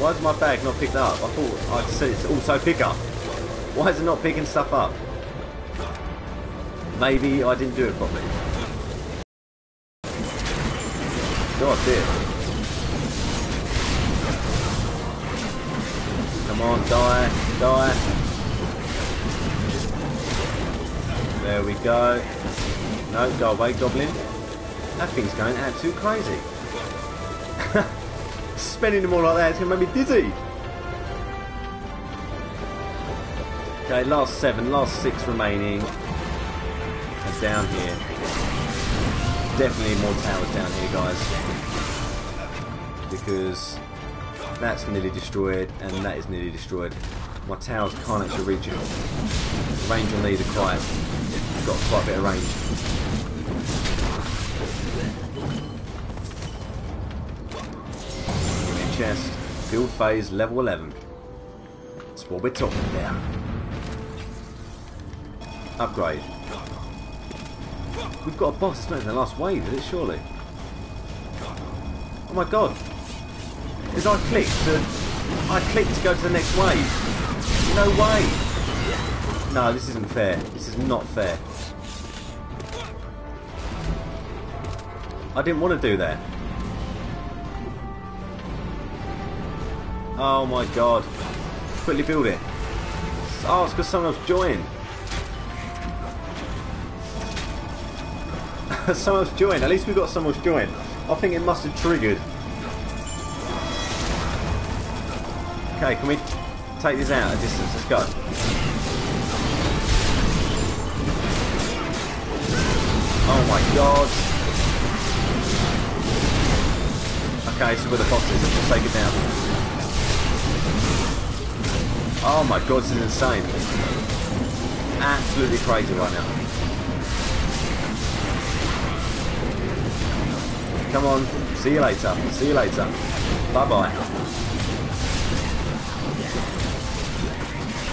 Why is my bag not picked up? I thought I said it's also pick up. Why is it not picking stuff up? Maybe I didn't do it properly. God dear. Come on, die, die. There we go. No, go away, goblin. That thing's going out too crazy. Spending them all like that, it's going to make me dizzy. Okay, last seven, last six remaining. And down here. Definitely more towers down here, guys. Because that's nearly destroyed, and that is nearly destroyed. My towers can't actually reach it. Range on these are quite, got quite a bit of range. Chest. Field phase level 11. That's what we're talking about. Upgrade. We've got a boss, in the last wave, is it surely? Oh my god. Because I clicked to I clicked to go to the next wave. No way. No, this isn't fair. This is not fair. I didn't want to do that. Oh my god. Quickly build it. Oh, it's because someone else joined. someone else joined. At least we got someone else joined. I think it must have triggered. Okay, can we take this out a distance? Let's go. Oh my god. Okay, so we're the bosses. Let's take it down. Oh my god, this is insane. Absolutely crazy right now. Come on. See you later. See you later. Bye bye.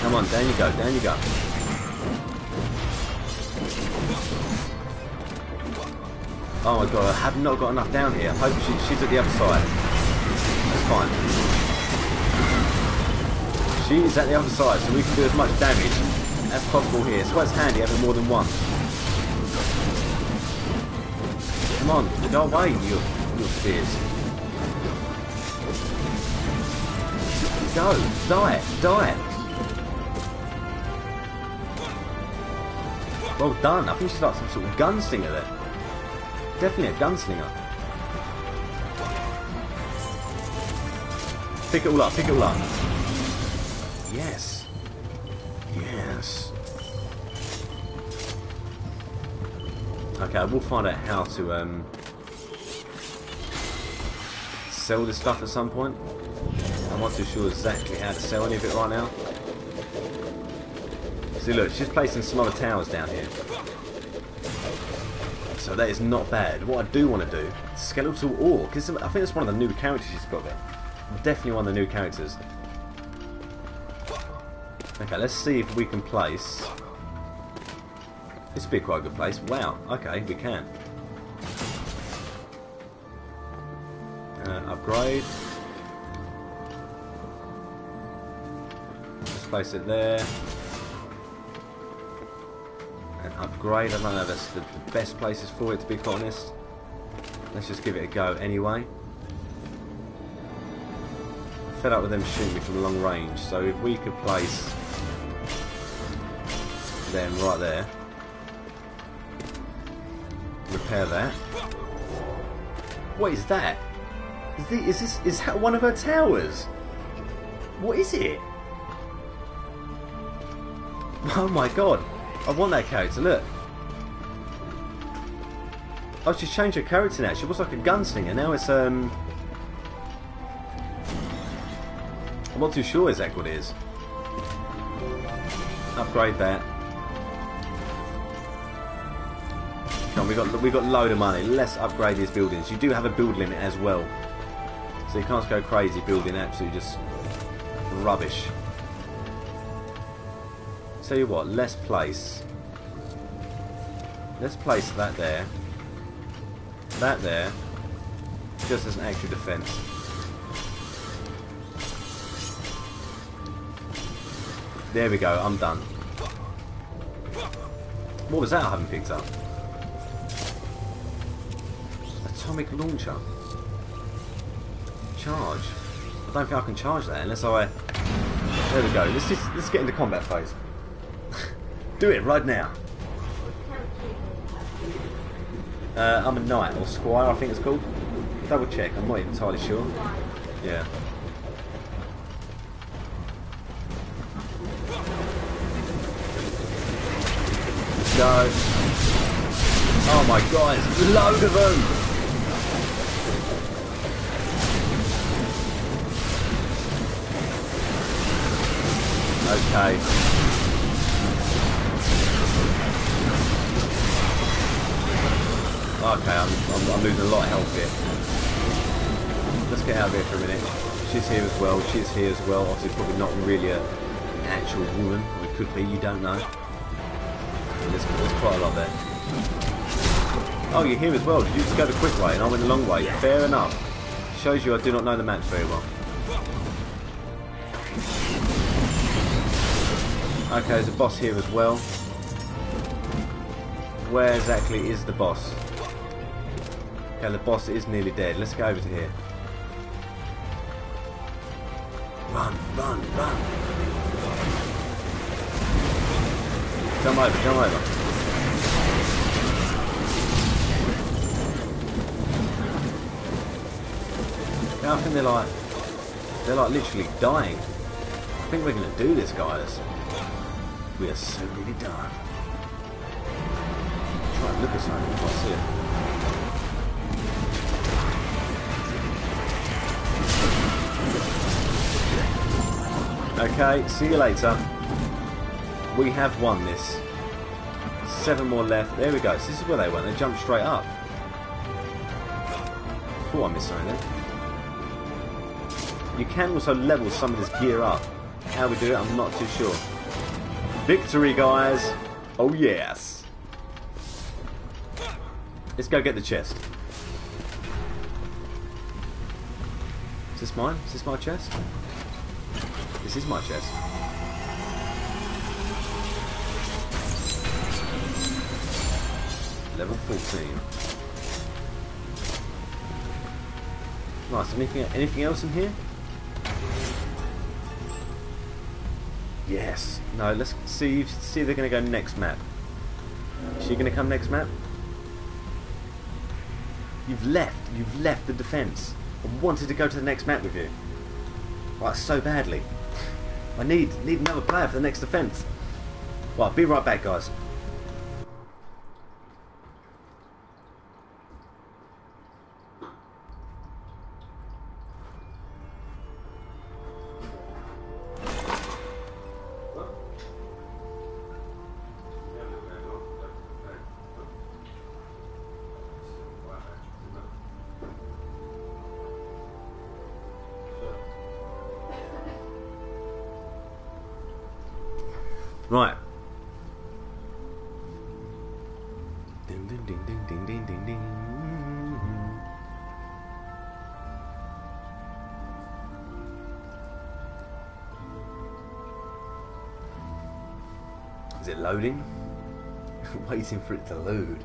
Come on, down you go, down you go. Oh my god, I have not got enough down here. I hope she, she's at the other side. That's fine. She is at the other side, so we can do as much damage as possible here. So it's handy having more than one. Come on, go away, you, you spears. Go, die, die. Well done. I think she's like some sort of gunslinger there. Definitely a gunslinger. Pick it all up, pick it all up. Okay, we'll find out how to um, sell this stuff at some point. I'm not too sure exactly how to sell any of it right now. See, look, she's placing some other towers down here. So that is not bad. What I do want to do, Skeletal Orc. I think it's one of the new characters she's got there. Definitely one of the new characters. Okay, let's see if we can place... This would be quite a good place. Wow, okay, we can. Uh, upgrade. Let's place it there and upgrade. I don't know that's the, the best places for it to be honest. Let's just give it a go anyway. Fed up with them shooting me from long range, so if we could place them right there. Repair that. What is that? Is, the, is this is that one of her towers? What is it? Oh my god! I want that character, look. Oh, she's changed her character now. She was like a gunslinger. Now it's, um... I'm not too sure exactly what it is. Upgrade that. Come on, we got we've got load of money. Let's upgrade these buildings. You do have a build limit as well, so you can't go crazy building absolutely just rubbish. Tell you what, let's place. Let's place that there. That there. Just as an extra defence. There we go, I'm done. What was that I haven't picked up? Atomic launcher. Charge. I don't think I can charge that unless I... There we go. Let's just let's get into combat phase. Do it right now. Uh, I'm a knight or squire, I think it's called. Double check. I'm not entirely sure. Yeah. go. Oh my god, a load of them! Okay. Oh, okay, I'm, I'm, I'm, losing a lot of health here. Let's get out of here for a minute. She's here as well. She's here as well. Obviously, probably not really a, an actual woman. It could be. You don't know. There's, there's quite a lot there. Oh, you're here as well. Did you just go the quick way and I went the long way? Fair enough. Shows you I do not know the match very well. Okay, there's a boss here as well. Where exactly is the boss? Okay, the boss is nearly dead. Let's go over to here. Run, run, run. Jump over, jump over. Yeah, I think they're like, they're like literally dying. I think we're going to do this, guys. We are so nearly done. Try and look at something, I see it. Okay, see you later. We have won this. Seven more left. There we go. So this is where they went. They jumped straight up. Oh, I missed something there. You can also level some of this gear up. How we do it, I'm not too sure. Victory, guys! Oh, yes! Let's go get the chest. Is this mine? Is this my chest? This is my chest. Level 14. Nice. Anything, anything else in here? Yes. No, let's see see if they're going to go next map. Is she going to come next map? You've left. You've left the defence. I wanted to go to the next map with you. Right, so badly. I need need another player for the next defence. Well, be right back, guys. Waiting for it to load.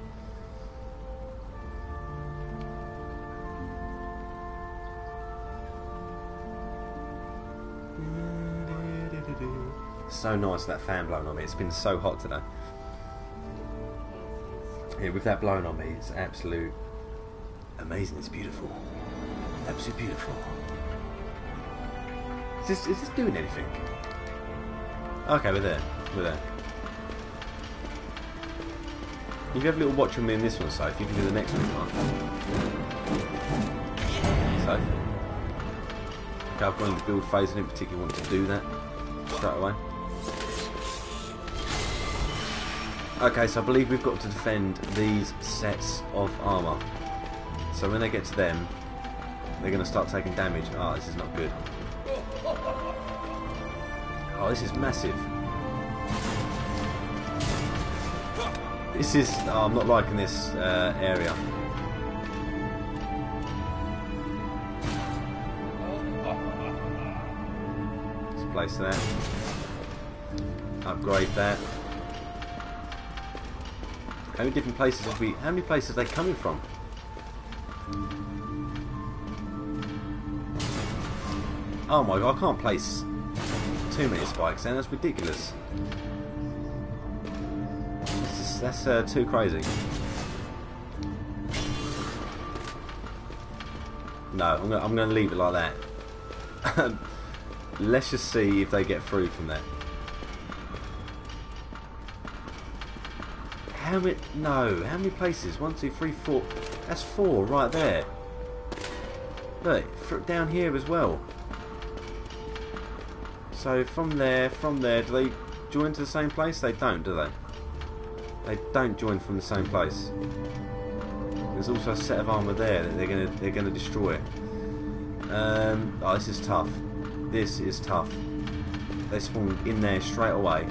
So nice that fan blowing on me. It's been so hot today. Yeah, with that blowing on me, it's absolute amazing. It's beautiful. Absolutely beautiful. Is this, is this doing anything? Okay, we're there. We're there. You have a little watch with me in this one, Soph. You can do the next one. So. Okay, I've gone into build phase. I didn't particularly want to do that straight away. Okay, so I believe we've got to defend these sets of armour. So when they get to them, they're going to start taking damage. Oh, this is not good. Oh, this is massive. This is... Oh, I'm not liking this uh, area. Let's place that. Upgrade that. How many different places have we... How many places are they coming from? Oh my god, I can't place too many spikes then, that's ridiculous. That's, uh, too crazy. No, I'm gonna, I'm gonna leave it like that. Let's just see if they get through from there. How many? No. How many places? One, two, three, four. That's four right there. Look, down here as well. So from there, from there, do they join to the same place? They don't, do they? They don't join from the same place. There's also a set of armor there that they're gonna they're gonna destroy. Um, oh, this is tough. This is tough. They spawn in there straight away.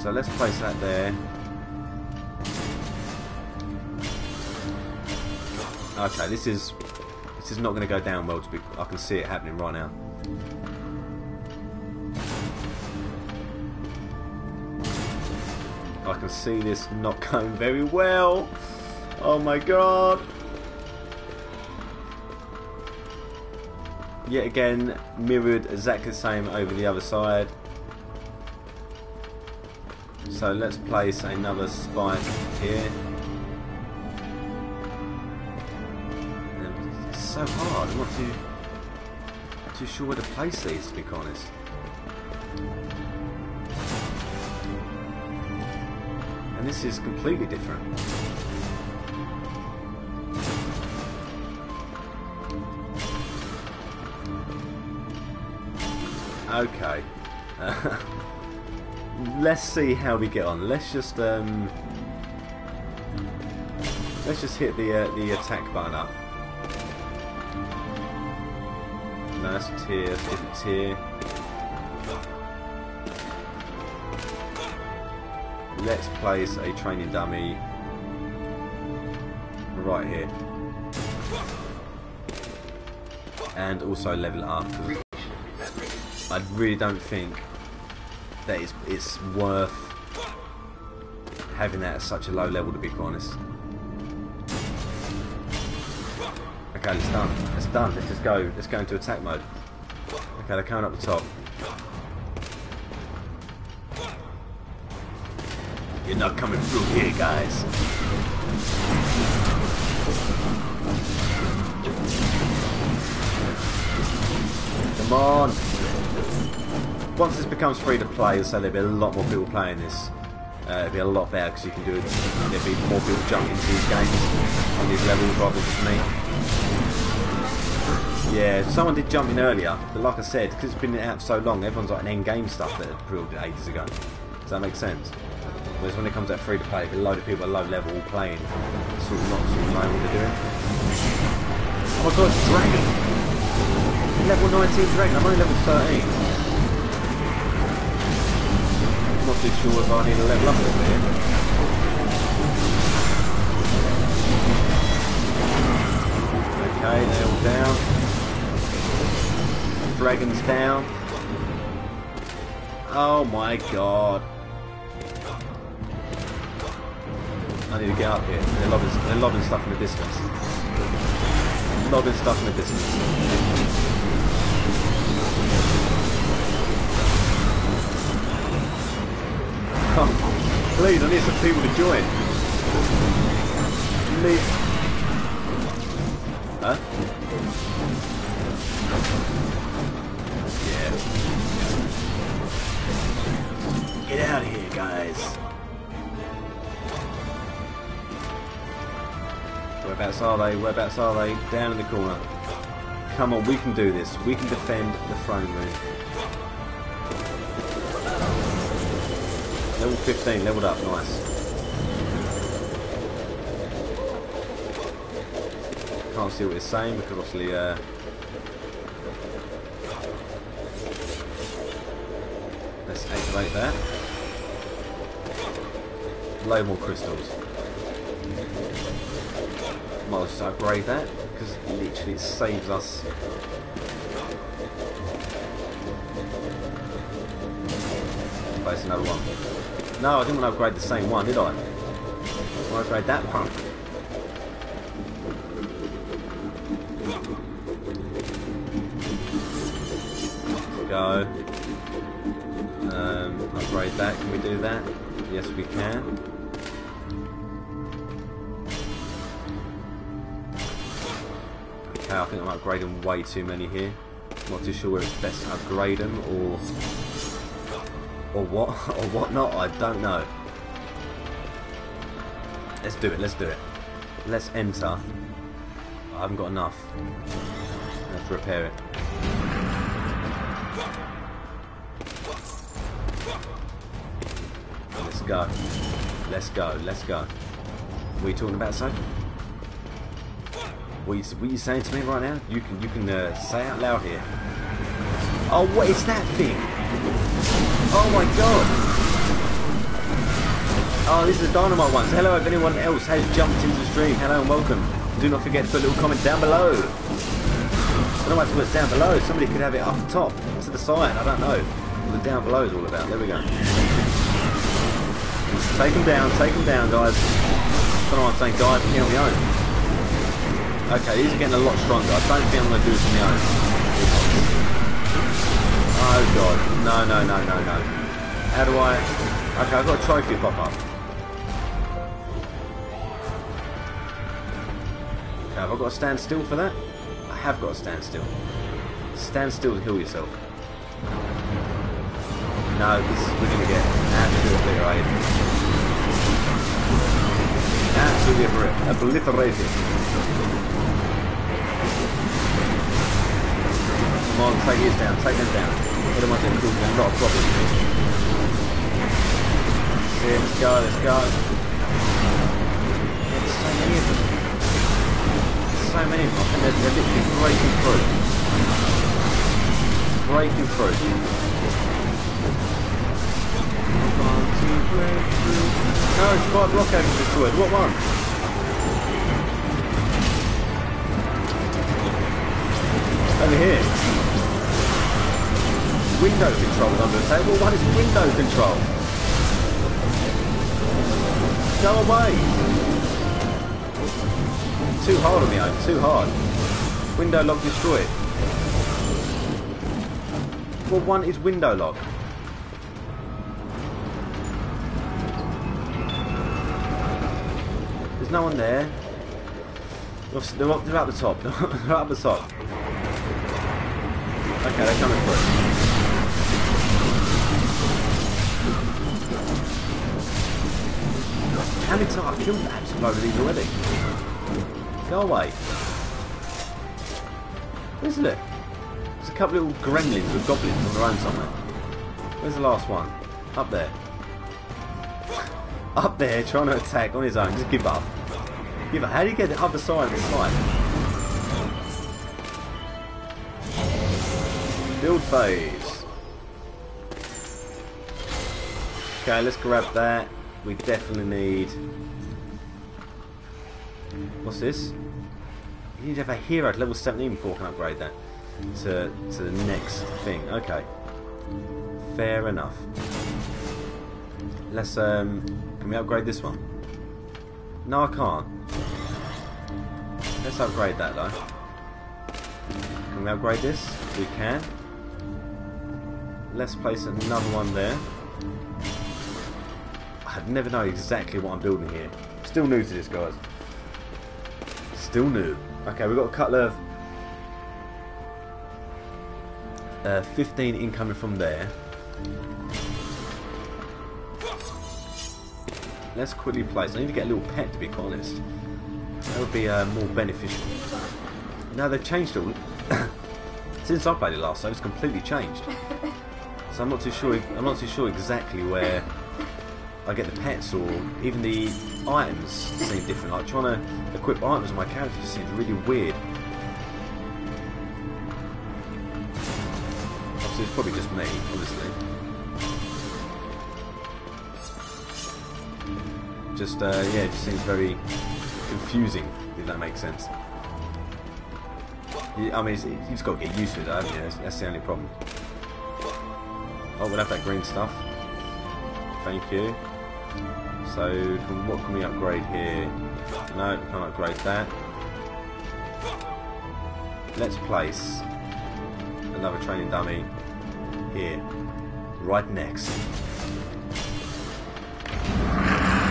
So let's place that there. Okay, this is this is not going to go down well. To be, I can see it happening right now. Can see this not going very well. Oh my god. Yet again, mirrored exactly the same over the other side. So let's place another spike here. It's so hard, I'm not too, too sure where to place these to be honest. And this is completely different. Okay. Uh, let's see how we get on. Let's just um, let's just hit the uh, the attack button up. A tier. Let's tier. Let's place a training dummy right here. And also level up. I really don't think that it's, it's worth having that at such a low level to be honest. Okay, it's done. It's done. Let's just go. Let's go into attack mode. Okay, they're coming up the top. You're not coming through here, guys. Come on. Once this becomes free to play, so there'll be a lot more people playing this. Uh, it'll be a lot better because you can do it. There'll be more people jumping into these games on these levels rather than me. Yeah, someone did jump in earlier, but like I said, because it's been out so long, everyone's like an end game stuff that had pre ages ago. Does that make sense? Whereas when it comes out free to play, a load of people at low level all playing, sort of not sort of knowing what they're doing. Oh my god, dragon! Level 19 dragon, I'm only level 13. I'm not too sure if I need to level up a little bit. Okay, they're all down. Dragon's down. Oh my god. I need to get up here. They're lobbing, they're lobbing stuff in the distance. Lobbing stuff in the distance. Oh, please, I need some people to join. Need... Huh? Yeah. Get out of here, guys. Whereabouts are they? Whereabouts are they? Down in the corner. Come on, we can do this. We can defend the throne room. Level 15, leveled up, nice. Can't see what it's saying because obviously uh, let's activate that. Load more crystals. Well just upgrade that because literally it saves us place another one. No, I didn't want to upgrade the same one, did I? I want to upgrade that pump. Go. Um, upgrade that. Can we do that? Yes, we can. Think I'm upgrading way too many here. Not too sure where it's best to upgrade them or or what or whatnot. I don't know. Let's do it let's do it. Let's enter. I haven't got enough. To repair it. Let's go. Let's go let's go. What are you talking about son what you, what you saying to me right now you can you can uh, say out loud here oh what is that thing Oh my god! Oh, this is Dynamite one. So hello if anyone else has jumped into the stream. Hello and welcome. Do not forget to put a little comment down below. I don't know to put down below. Somebody could have it up top, to the side. I don't know what the down below is all about. There we go. Take them down, take them down, guys. I don't know what I'm saying, guys. I'm here. Okay, these are getting a lot stronger. I don't think I'm going to do this on my own. Oh god. No, no, no, no, no. How do I... Okay, I've got a trophy pop up. Okay, have I got to stand still for that? I have got to stand still. Stand still to heal yourself. No, this, we're going to get absolutely obliterated. Absolutely obliterated. On, take these down, take them down. Put them on their cool down, not a problem. Let's go, let's go. So many of them. So many of them. And they're, literally breaking through. Breaking through. No, it's five block over destroyed. What one? Over here window controls under the table. One is window control. Go away. Too hard on me, own. Too hard. Window lock destroyed. Well, one is window lock. There's no one there. They're up, they're up the top. they're up the top. Okay, they're coming through. How many times? I've killed absolute load of these already. Go away. Where's it? There's a couple little gremlins with goblins on their own somewhere. Where's the last one? Up there. Up there, trying to attack on his own. Just give up. Give up. How do you get the other side of the slide? Build phase. Okay, let's grab that. We definitely need... What's this? You need to have a hero at level 17 before we can upgrade that to, to the next thing. Okay. Fair enough. Let's, um... Can we upgrade this one? No, I can't. Let's upgrade that, though. Can we upgrade this? We can. Let's place another one there. I never know exactly what I'm building here. Still new to this, guys. Still new. Okay, we've got a couple of... Uh, 15 incoming from there. Let's quickly place. I need to get a little pet, to be honest. That would be uh, more beneficial. Now they've changed all. Since I played it last, so it's completely changed. So I'm not too sure. I'm not too sure exactly where I get the pets or even the items seem different. Like trying to equip items on my character just seems really weird. Obviously, it's probably just me, obviously. Just uh, yeah, it just seems very confusing. If that makes sense. I mean, it's, you just got to get used to it, haven't you? That's, that's the only problem. Oh, we'll have that green stuff. Thank you. So, can, what can we upgrade here? No, we can't upgrade that. Let's place another training dummy here, right next.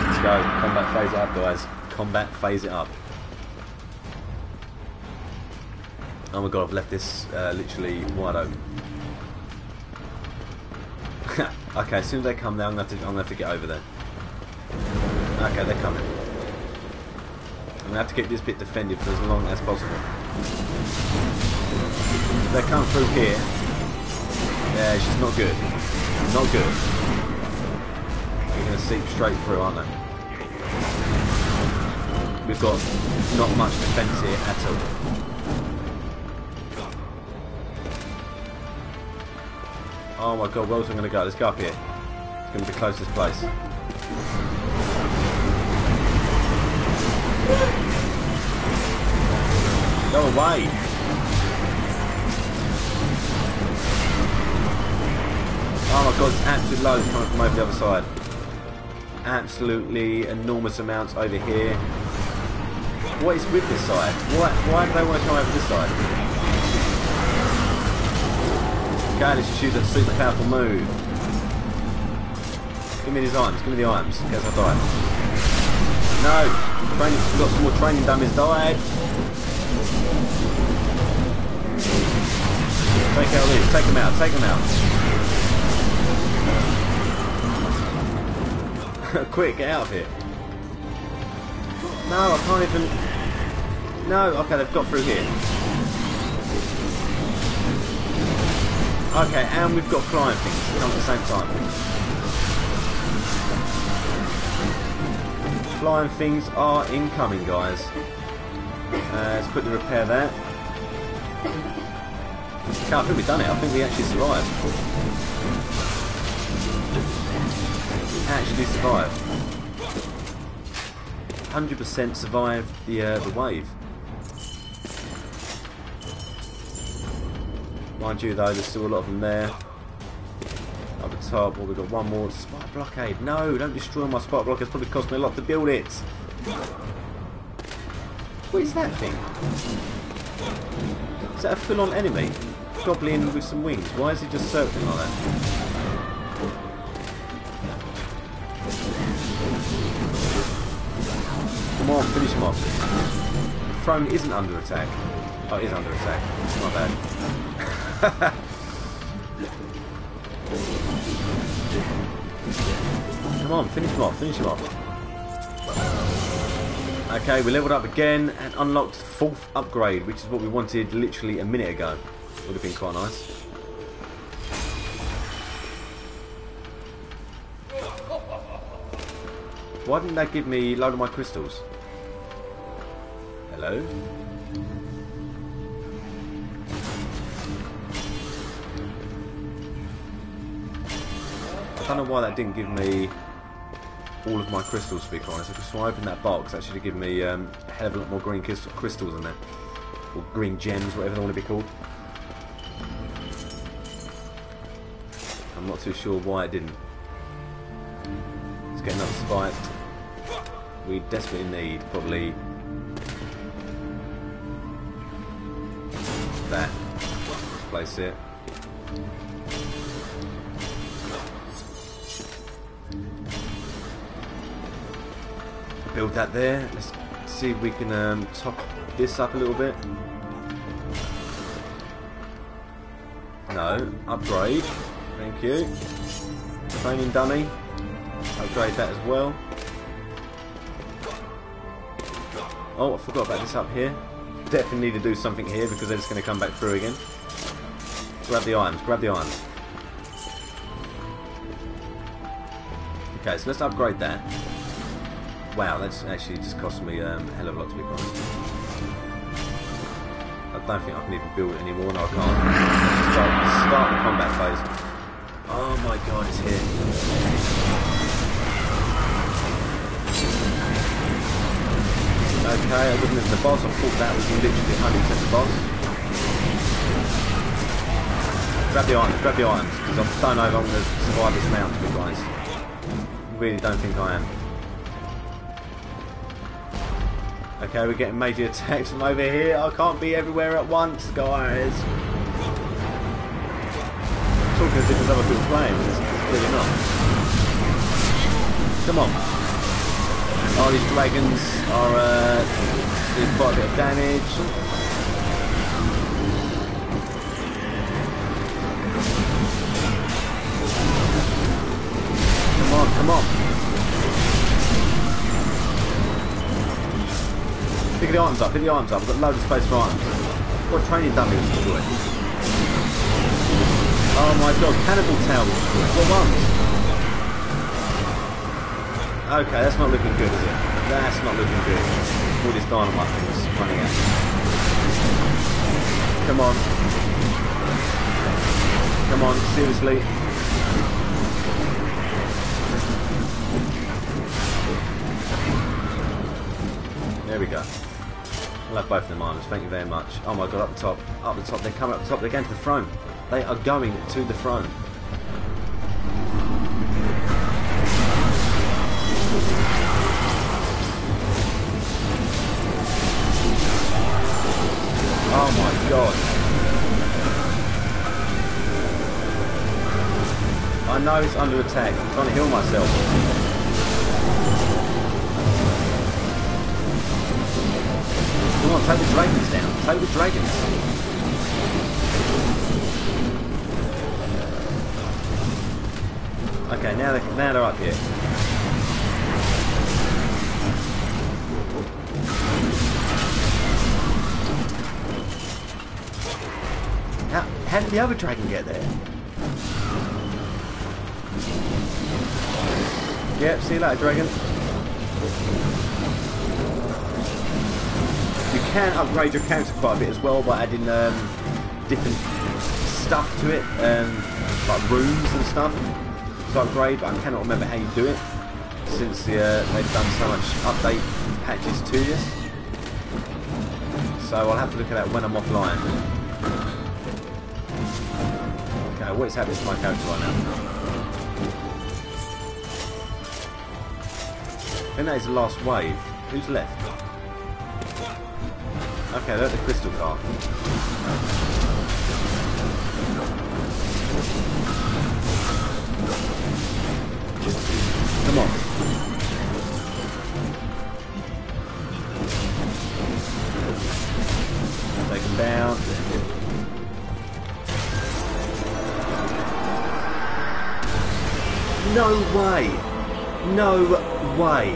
Let's go. Combat phase it up, guys. Combat phase it up. Oh my god, I've left this uh, literally wide open. okay, as soon as they come there, I'm gonna, I'm gonna have to get over there. Okay, they're coming. I'm gonna have to keep this bit defended for as long as possible. They come through here. Yeah, just not good. Not good. They're gonna seep straight through, aren't they? We've got not much defence here at all. Oh my god, where's I'm going to go? Let's go up here. It's to be the closest place. Go away! Oh my god, absolute loads coming from over the other side. Absolutely enormous amounts over here. What is with this side? Why, why do they want to come over this side? Okay, let's use that super powerful move. Give me these arms, give me the arms, in case I die. No! Training, we've got some more training dummies died. Take out these, take them out, take them out. Quick, get out of here. No, I can't even... No, okay, they've got through here. Okay, and we've got flying things come at the same time. Flying things are incoming, guys. Uh, let's quickly repair that. I think we've done it. I think we actually survived. We actually survived. 100% survived the uh, the wave. Mind you though, there's still a lot of them there. Top, well we've got one more. spot blockade. No, don't destroy my spot blockade. It's probably cost me a lot to build it. What is that thing? Is that a full-on enemy? Goblin with some wings. Why is he just circling like that? Come on, finish him off. The throne isn't under attack. Oh, it is under attack. My bad. Come on, finish him off, finish him off. Okay, we leveled up again and unlocked fourth upgrade, which is what we wanted literally a minute ago. Would have been quite nice. Why didn't they give me a load of my crystals? Hello? Don't know why that didn't give me all of my crystals, to be honest. If I opened that box, that should have given me um, a hell of a lot more green crystals in there. Or green gems, whatever they want to be called. I'm not too sure why it didn't. Let's get another spike. We desperately need, probably, that. Place it. Build that there. Let's see if we can um, top this up a little bit. No, upgrade. Thank you. Training dummy. Upgrade that as well. Oh, I forgot about this up here. Definitely need to do something here because they're just going to come back through again. Grab the items, grab the items. Okay, so let's upgrade that. Wow, that's actually just cost me um, a hell of a lot to be honest. I don't think I can even build it anymore. No, I can't. Start, start the combat phase. Oh my god, it's here. Okay, I wasn't the boss. I thought that was literally 100% the boss. Grab the items, grab the items, because I don't know if I'm going to survive this mount, to be honest. Really don't think I am. Okay, we're getting major attacks from over here. I can't be everywhere at once, guys. I'm talking as if there's other people playing, but it's clearly not. Come on. Oh, these dragons are uh, doing quite a bit of damage. Come on, come on. Pick the arms up, pick the arms up. I've got loads of space for arms. What training dummy was destroyed? Oh my god, cannibal tail was destroyed. What ones? Okay, that's not looking good, is it? That's not looking good. All this dynamite things running out. Come on. Come on, seriously. There we go. Have both of them arms, thank you very much. Oh my god, up the top, up the top, they're coming up the top, they're going to the throne. They are going to the throne. Oh my god. I know it's under attack, I'm trying to heal myself. On, take the dragons down. Take the dragons. Okay, now they're, now they're up here. How, how did the other dragon get there? Yep, see you later, dragon. Can upgrade your character quite a bit as well by adding um, different stuff to it, um, like rooms and stuff to upgrade, but I cannot remember how you do it since the, uh, they've done so much update patches to this. So I'll have to look at that when I'm offline. Okay, what is happening to my character right now? Think that is the last wave. Who's left? Okay, that's the crystal car. Come on. Take him down. No way! No way!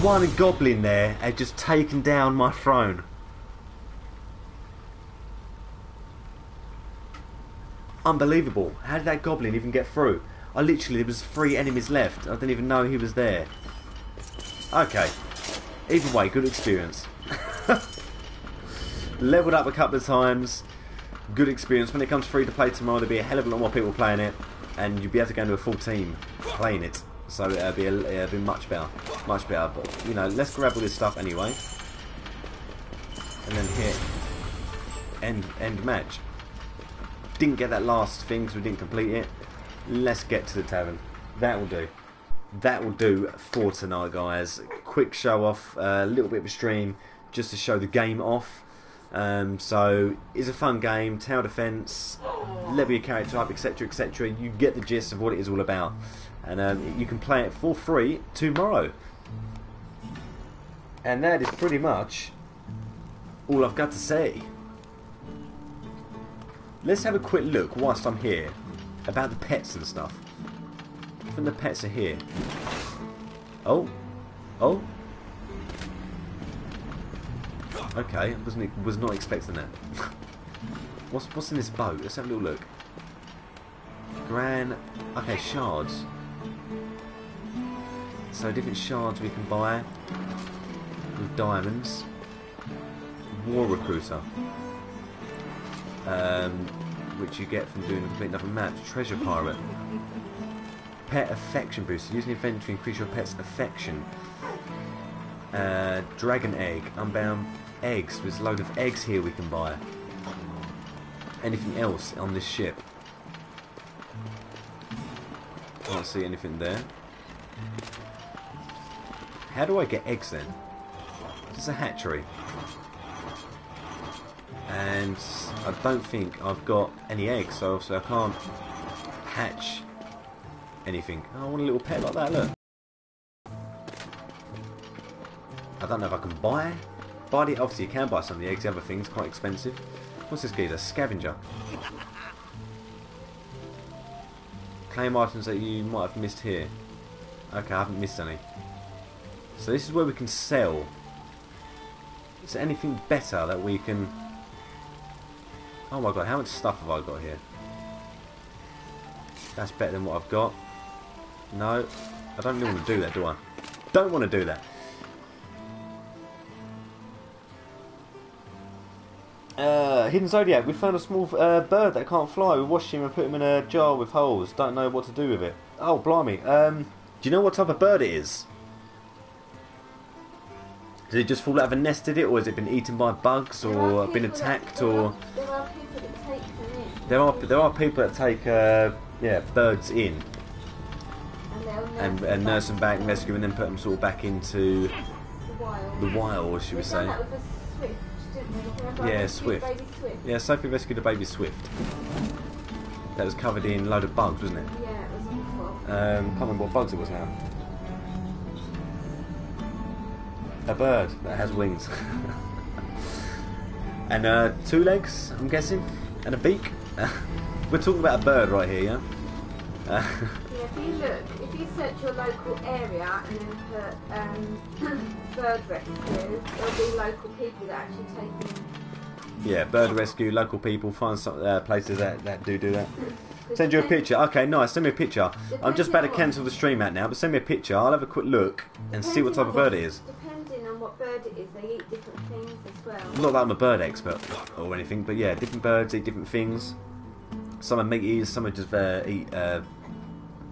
One goblin there had just taken down my throne. Unbelievable. How did that goblin even get through? I literally, there was three enemies left. I didn't even know he was there. Okay. Either way, good experience. Leveled up a couple of times. Good experience. When it comes free to play tomorrow, there'll be a hell of a lot more people playing it. and you'll be able to go into a full team playing it. So it'll be a, it'll be much better, much better. But you know, let's grab all this stuff anyway, and then hit end end match. Didn't get that last thing because we didn't complete it. Let's get to the tavern. That will do. That will do for tonight, guys. Quick show off, a little bit of a stream just to show the game off. Um, so it's a fun game, tower defense, level your character up, etc., etc. You get the gist of what it is all about, and um, you can play it for free tomorrow. And that is pretty much all I've got to say. Let's have a quick look whilst I'm here about the pets and stuff. I think the pets are here. Oh, oh. Okay, wasn't was not expecting that. what's what's in this boat? Let's have a little look. Gran. Okay, shards. So different shards we can buy with diamonds. War recruiter, um, which you get from doing a complete another map. Treasure pirate. Pet affection booster. Using inventory to increase your pet's affection. Uh, dragon egg. Unbound eggs. There's a load of eggs here we can buy. Anything else on this ship? Can't see anything there. How do I get eggs then? It's a hatchery. And I don't think I've got any eggs, so obviously I can't hatch anything. Oh, I want a little pet like that, look. I don't know if I can buy Buy the, obviously you can buy some of the eggs, the other things, quite expensive. What's this geezer? A scavenger. Claim items that you might have missed here. Okay, I haven't missed any. So this is where we can sell. Is there anything better that we can... Oh my god, how much stuff have I got here? That's better than what I've got. No, I don't really want to do that, do I? Don't want to do that. Uh, Hidden Zodiac. We found a small uh, bird that can't fly. We washed him and put him in a jar with holes. Don't know what to do with it. Oh, blimey. Um, do you know what type of bird it is? Did it just fall out of a nest, did it? Or has it been eaten by bugs or been attacked or... There are people that take them in. There are, there are people that take uh, yeah, birds in And, nurse and, them and back nurse them back and rescue them and then put them sort of back into the wild. the wild, should we say. that with a swift? Yeah, Swift. Swift? Yeah, Sophie rescued a baby swift. That was covered in a load of bugs, wasn't it? Yeah, it was awful. Um, can't remember what bugs it was now. A bird that has wings. and uh, two legs, I'm guessing, and a beak. We're talking about a bird right here, yeah? Uh, Yeah, if you look, if you search your local area and then put um, bird rescue, there'll be local people that actually take them. yeah, bird rescue, local people, find some uh, places that, that do do that. Send you a picture. Okay, nice. Send me a picture. I'm just about to cancel the stream out now, but send me a picture. I'll have a quick look and see what type of bird it is. What bird it is, they eat different things as well. Not that I'm a bird expert or anything, but yeah, different birds eat different things. Some are meat eaters, some are just uh, eat uh,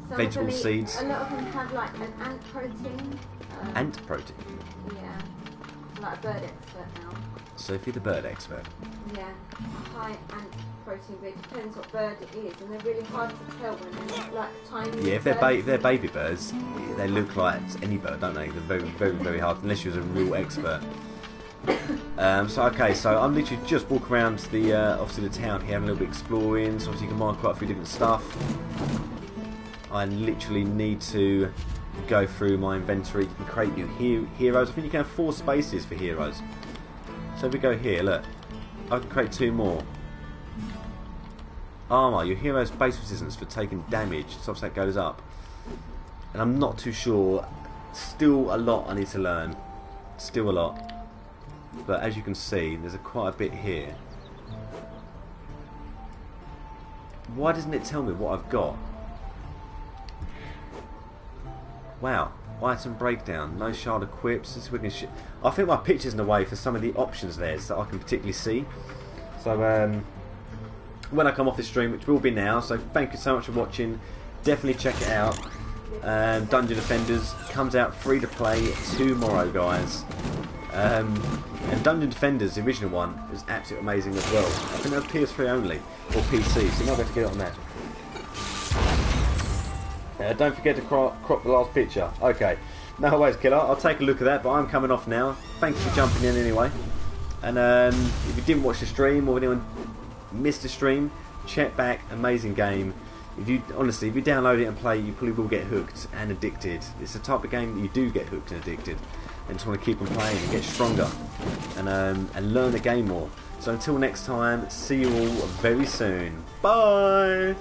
Some vegetable eat- seeds. A lot of them have like an ant protein. Um, ant protein. Yeah, like a bird expert now. Sophie the bird expert. Yeah, high ant protein, but it depends what bird it is, and they're really hard to tell when they're like tiny. Yeah, if they're, ba- they're baby birds, they look like any bird, don't they? They're very, very, very hard, unless you're a real expert. Um, so okay, so I'm literally just walking around the uh, obviously the town here, having a little bit exploring. So obviously you can mine quite a few different stuff. I literally need to go through my inventory and create new he- heroes. I think you can have four spaces for heroes. So if we go here, look, I can create two more. Armour, your hero's base resistance for taking damage, that goes up. And I'm not too sure. Still a lot I need to learn. Still a lot. But as you can see, there's a quite a bit here. Why doesn't it tell me what I've got? Wow. Item breakdown. No shard equips. This we can I think my picture's in the way for some of the options there so I can particularly see. So, um, when I come off this stream, which will be now. So thank you so much for watching. Definitely check it out. Um, Dungeon Defenders comes out free to play tomorrow, guys. Um, and Dungeon Defenders, the original one, is absolutely amazing as well. I think that was PS3 only, or PC, so you might have to get it on that. Uh, don't forget to crop, crop the last picture. Okay, no worries, killer. I'll take a look at that, but I'm coming off now. Thanks for jumping in anyway. And um, if you didn't watch the stream or anyone missed the stream, check back. Amazing game. If you honestly, if you download it and play, you probably will get hooked and addicted. It's the type of game that you do get hooked and addicted, and just want to keep on playing and get stronger, and um, and learn the game more. So until next time, see you all very soon. Bye.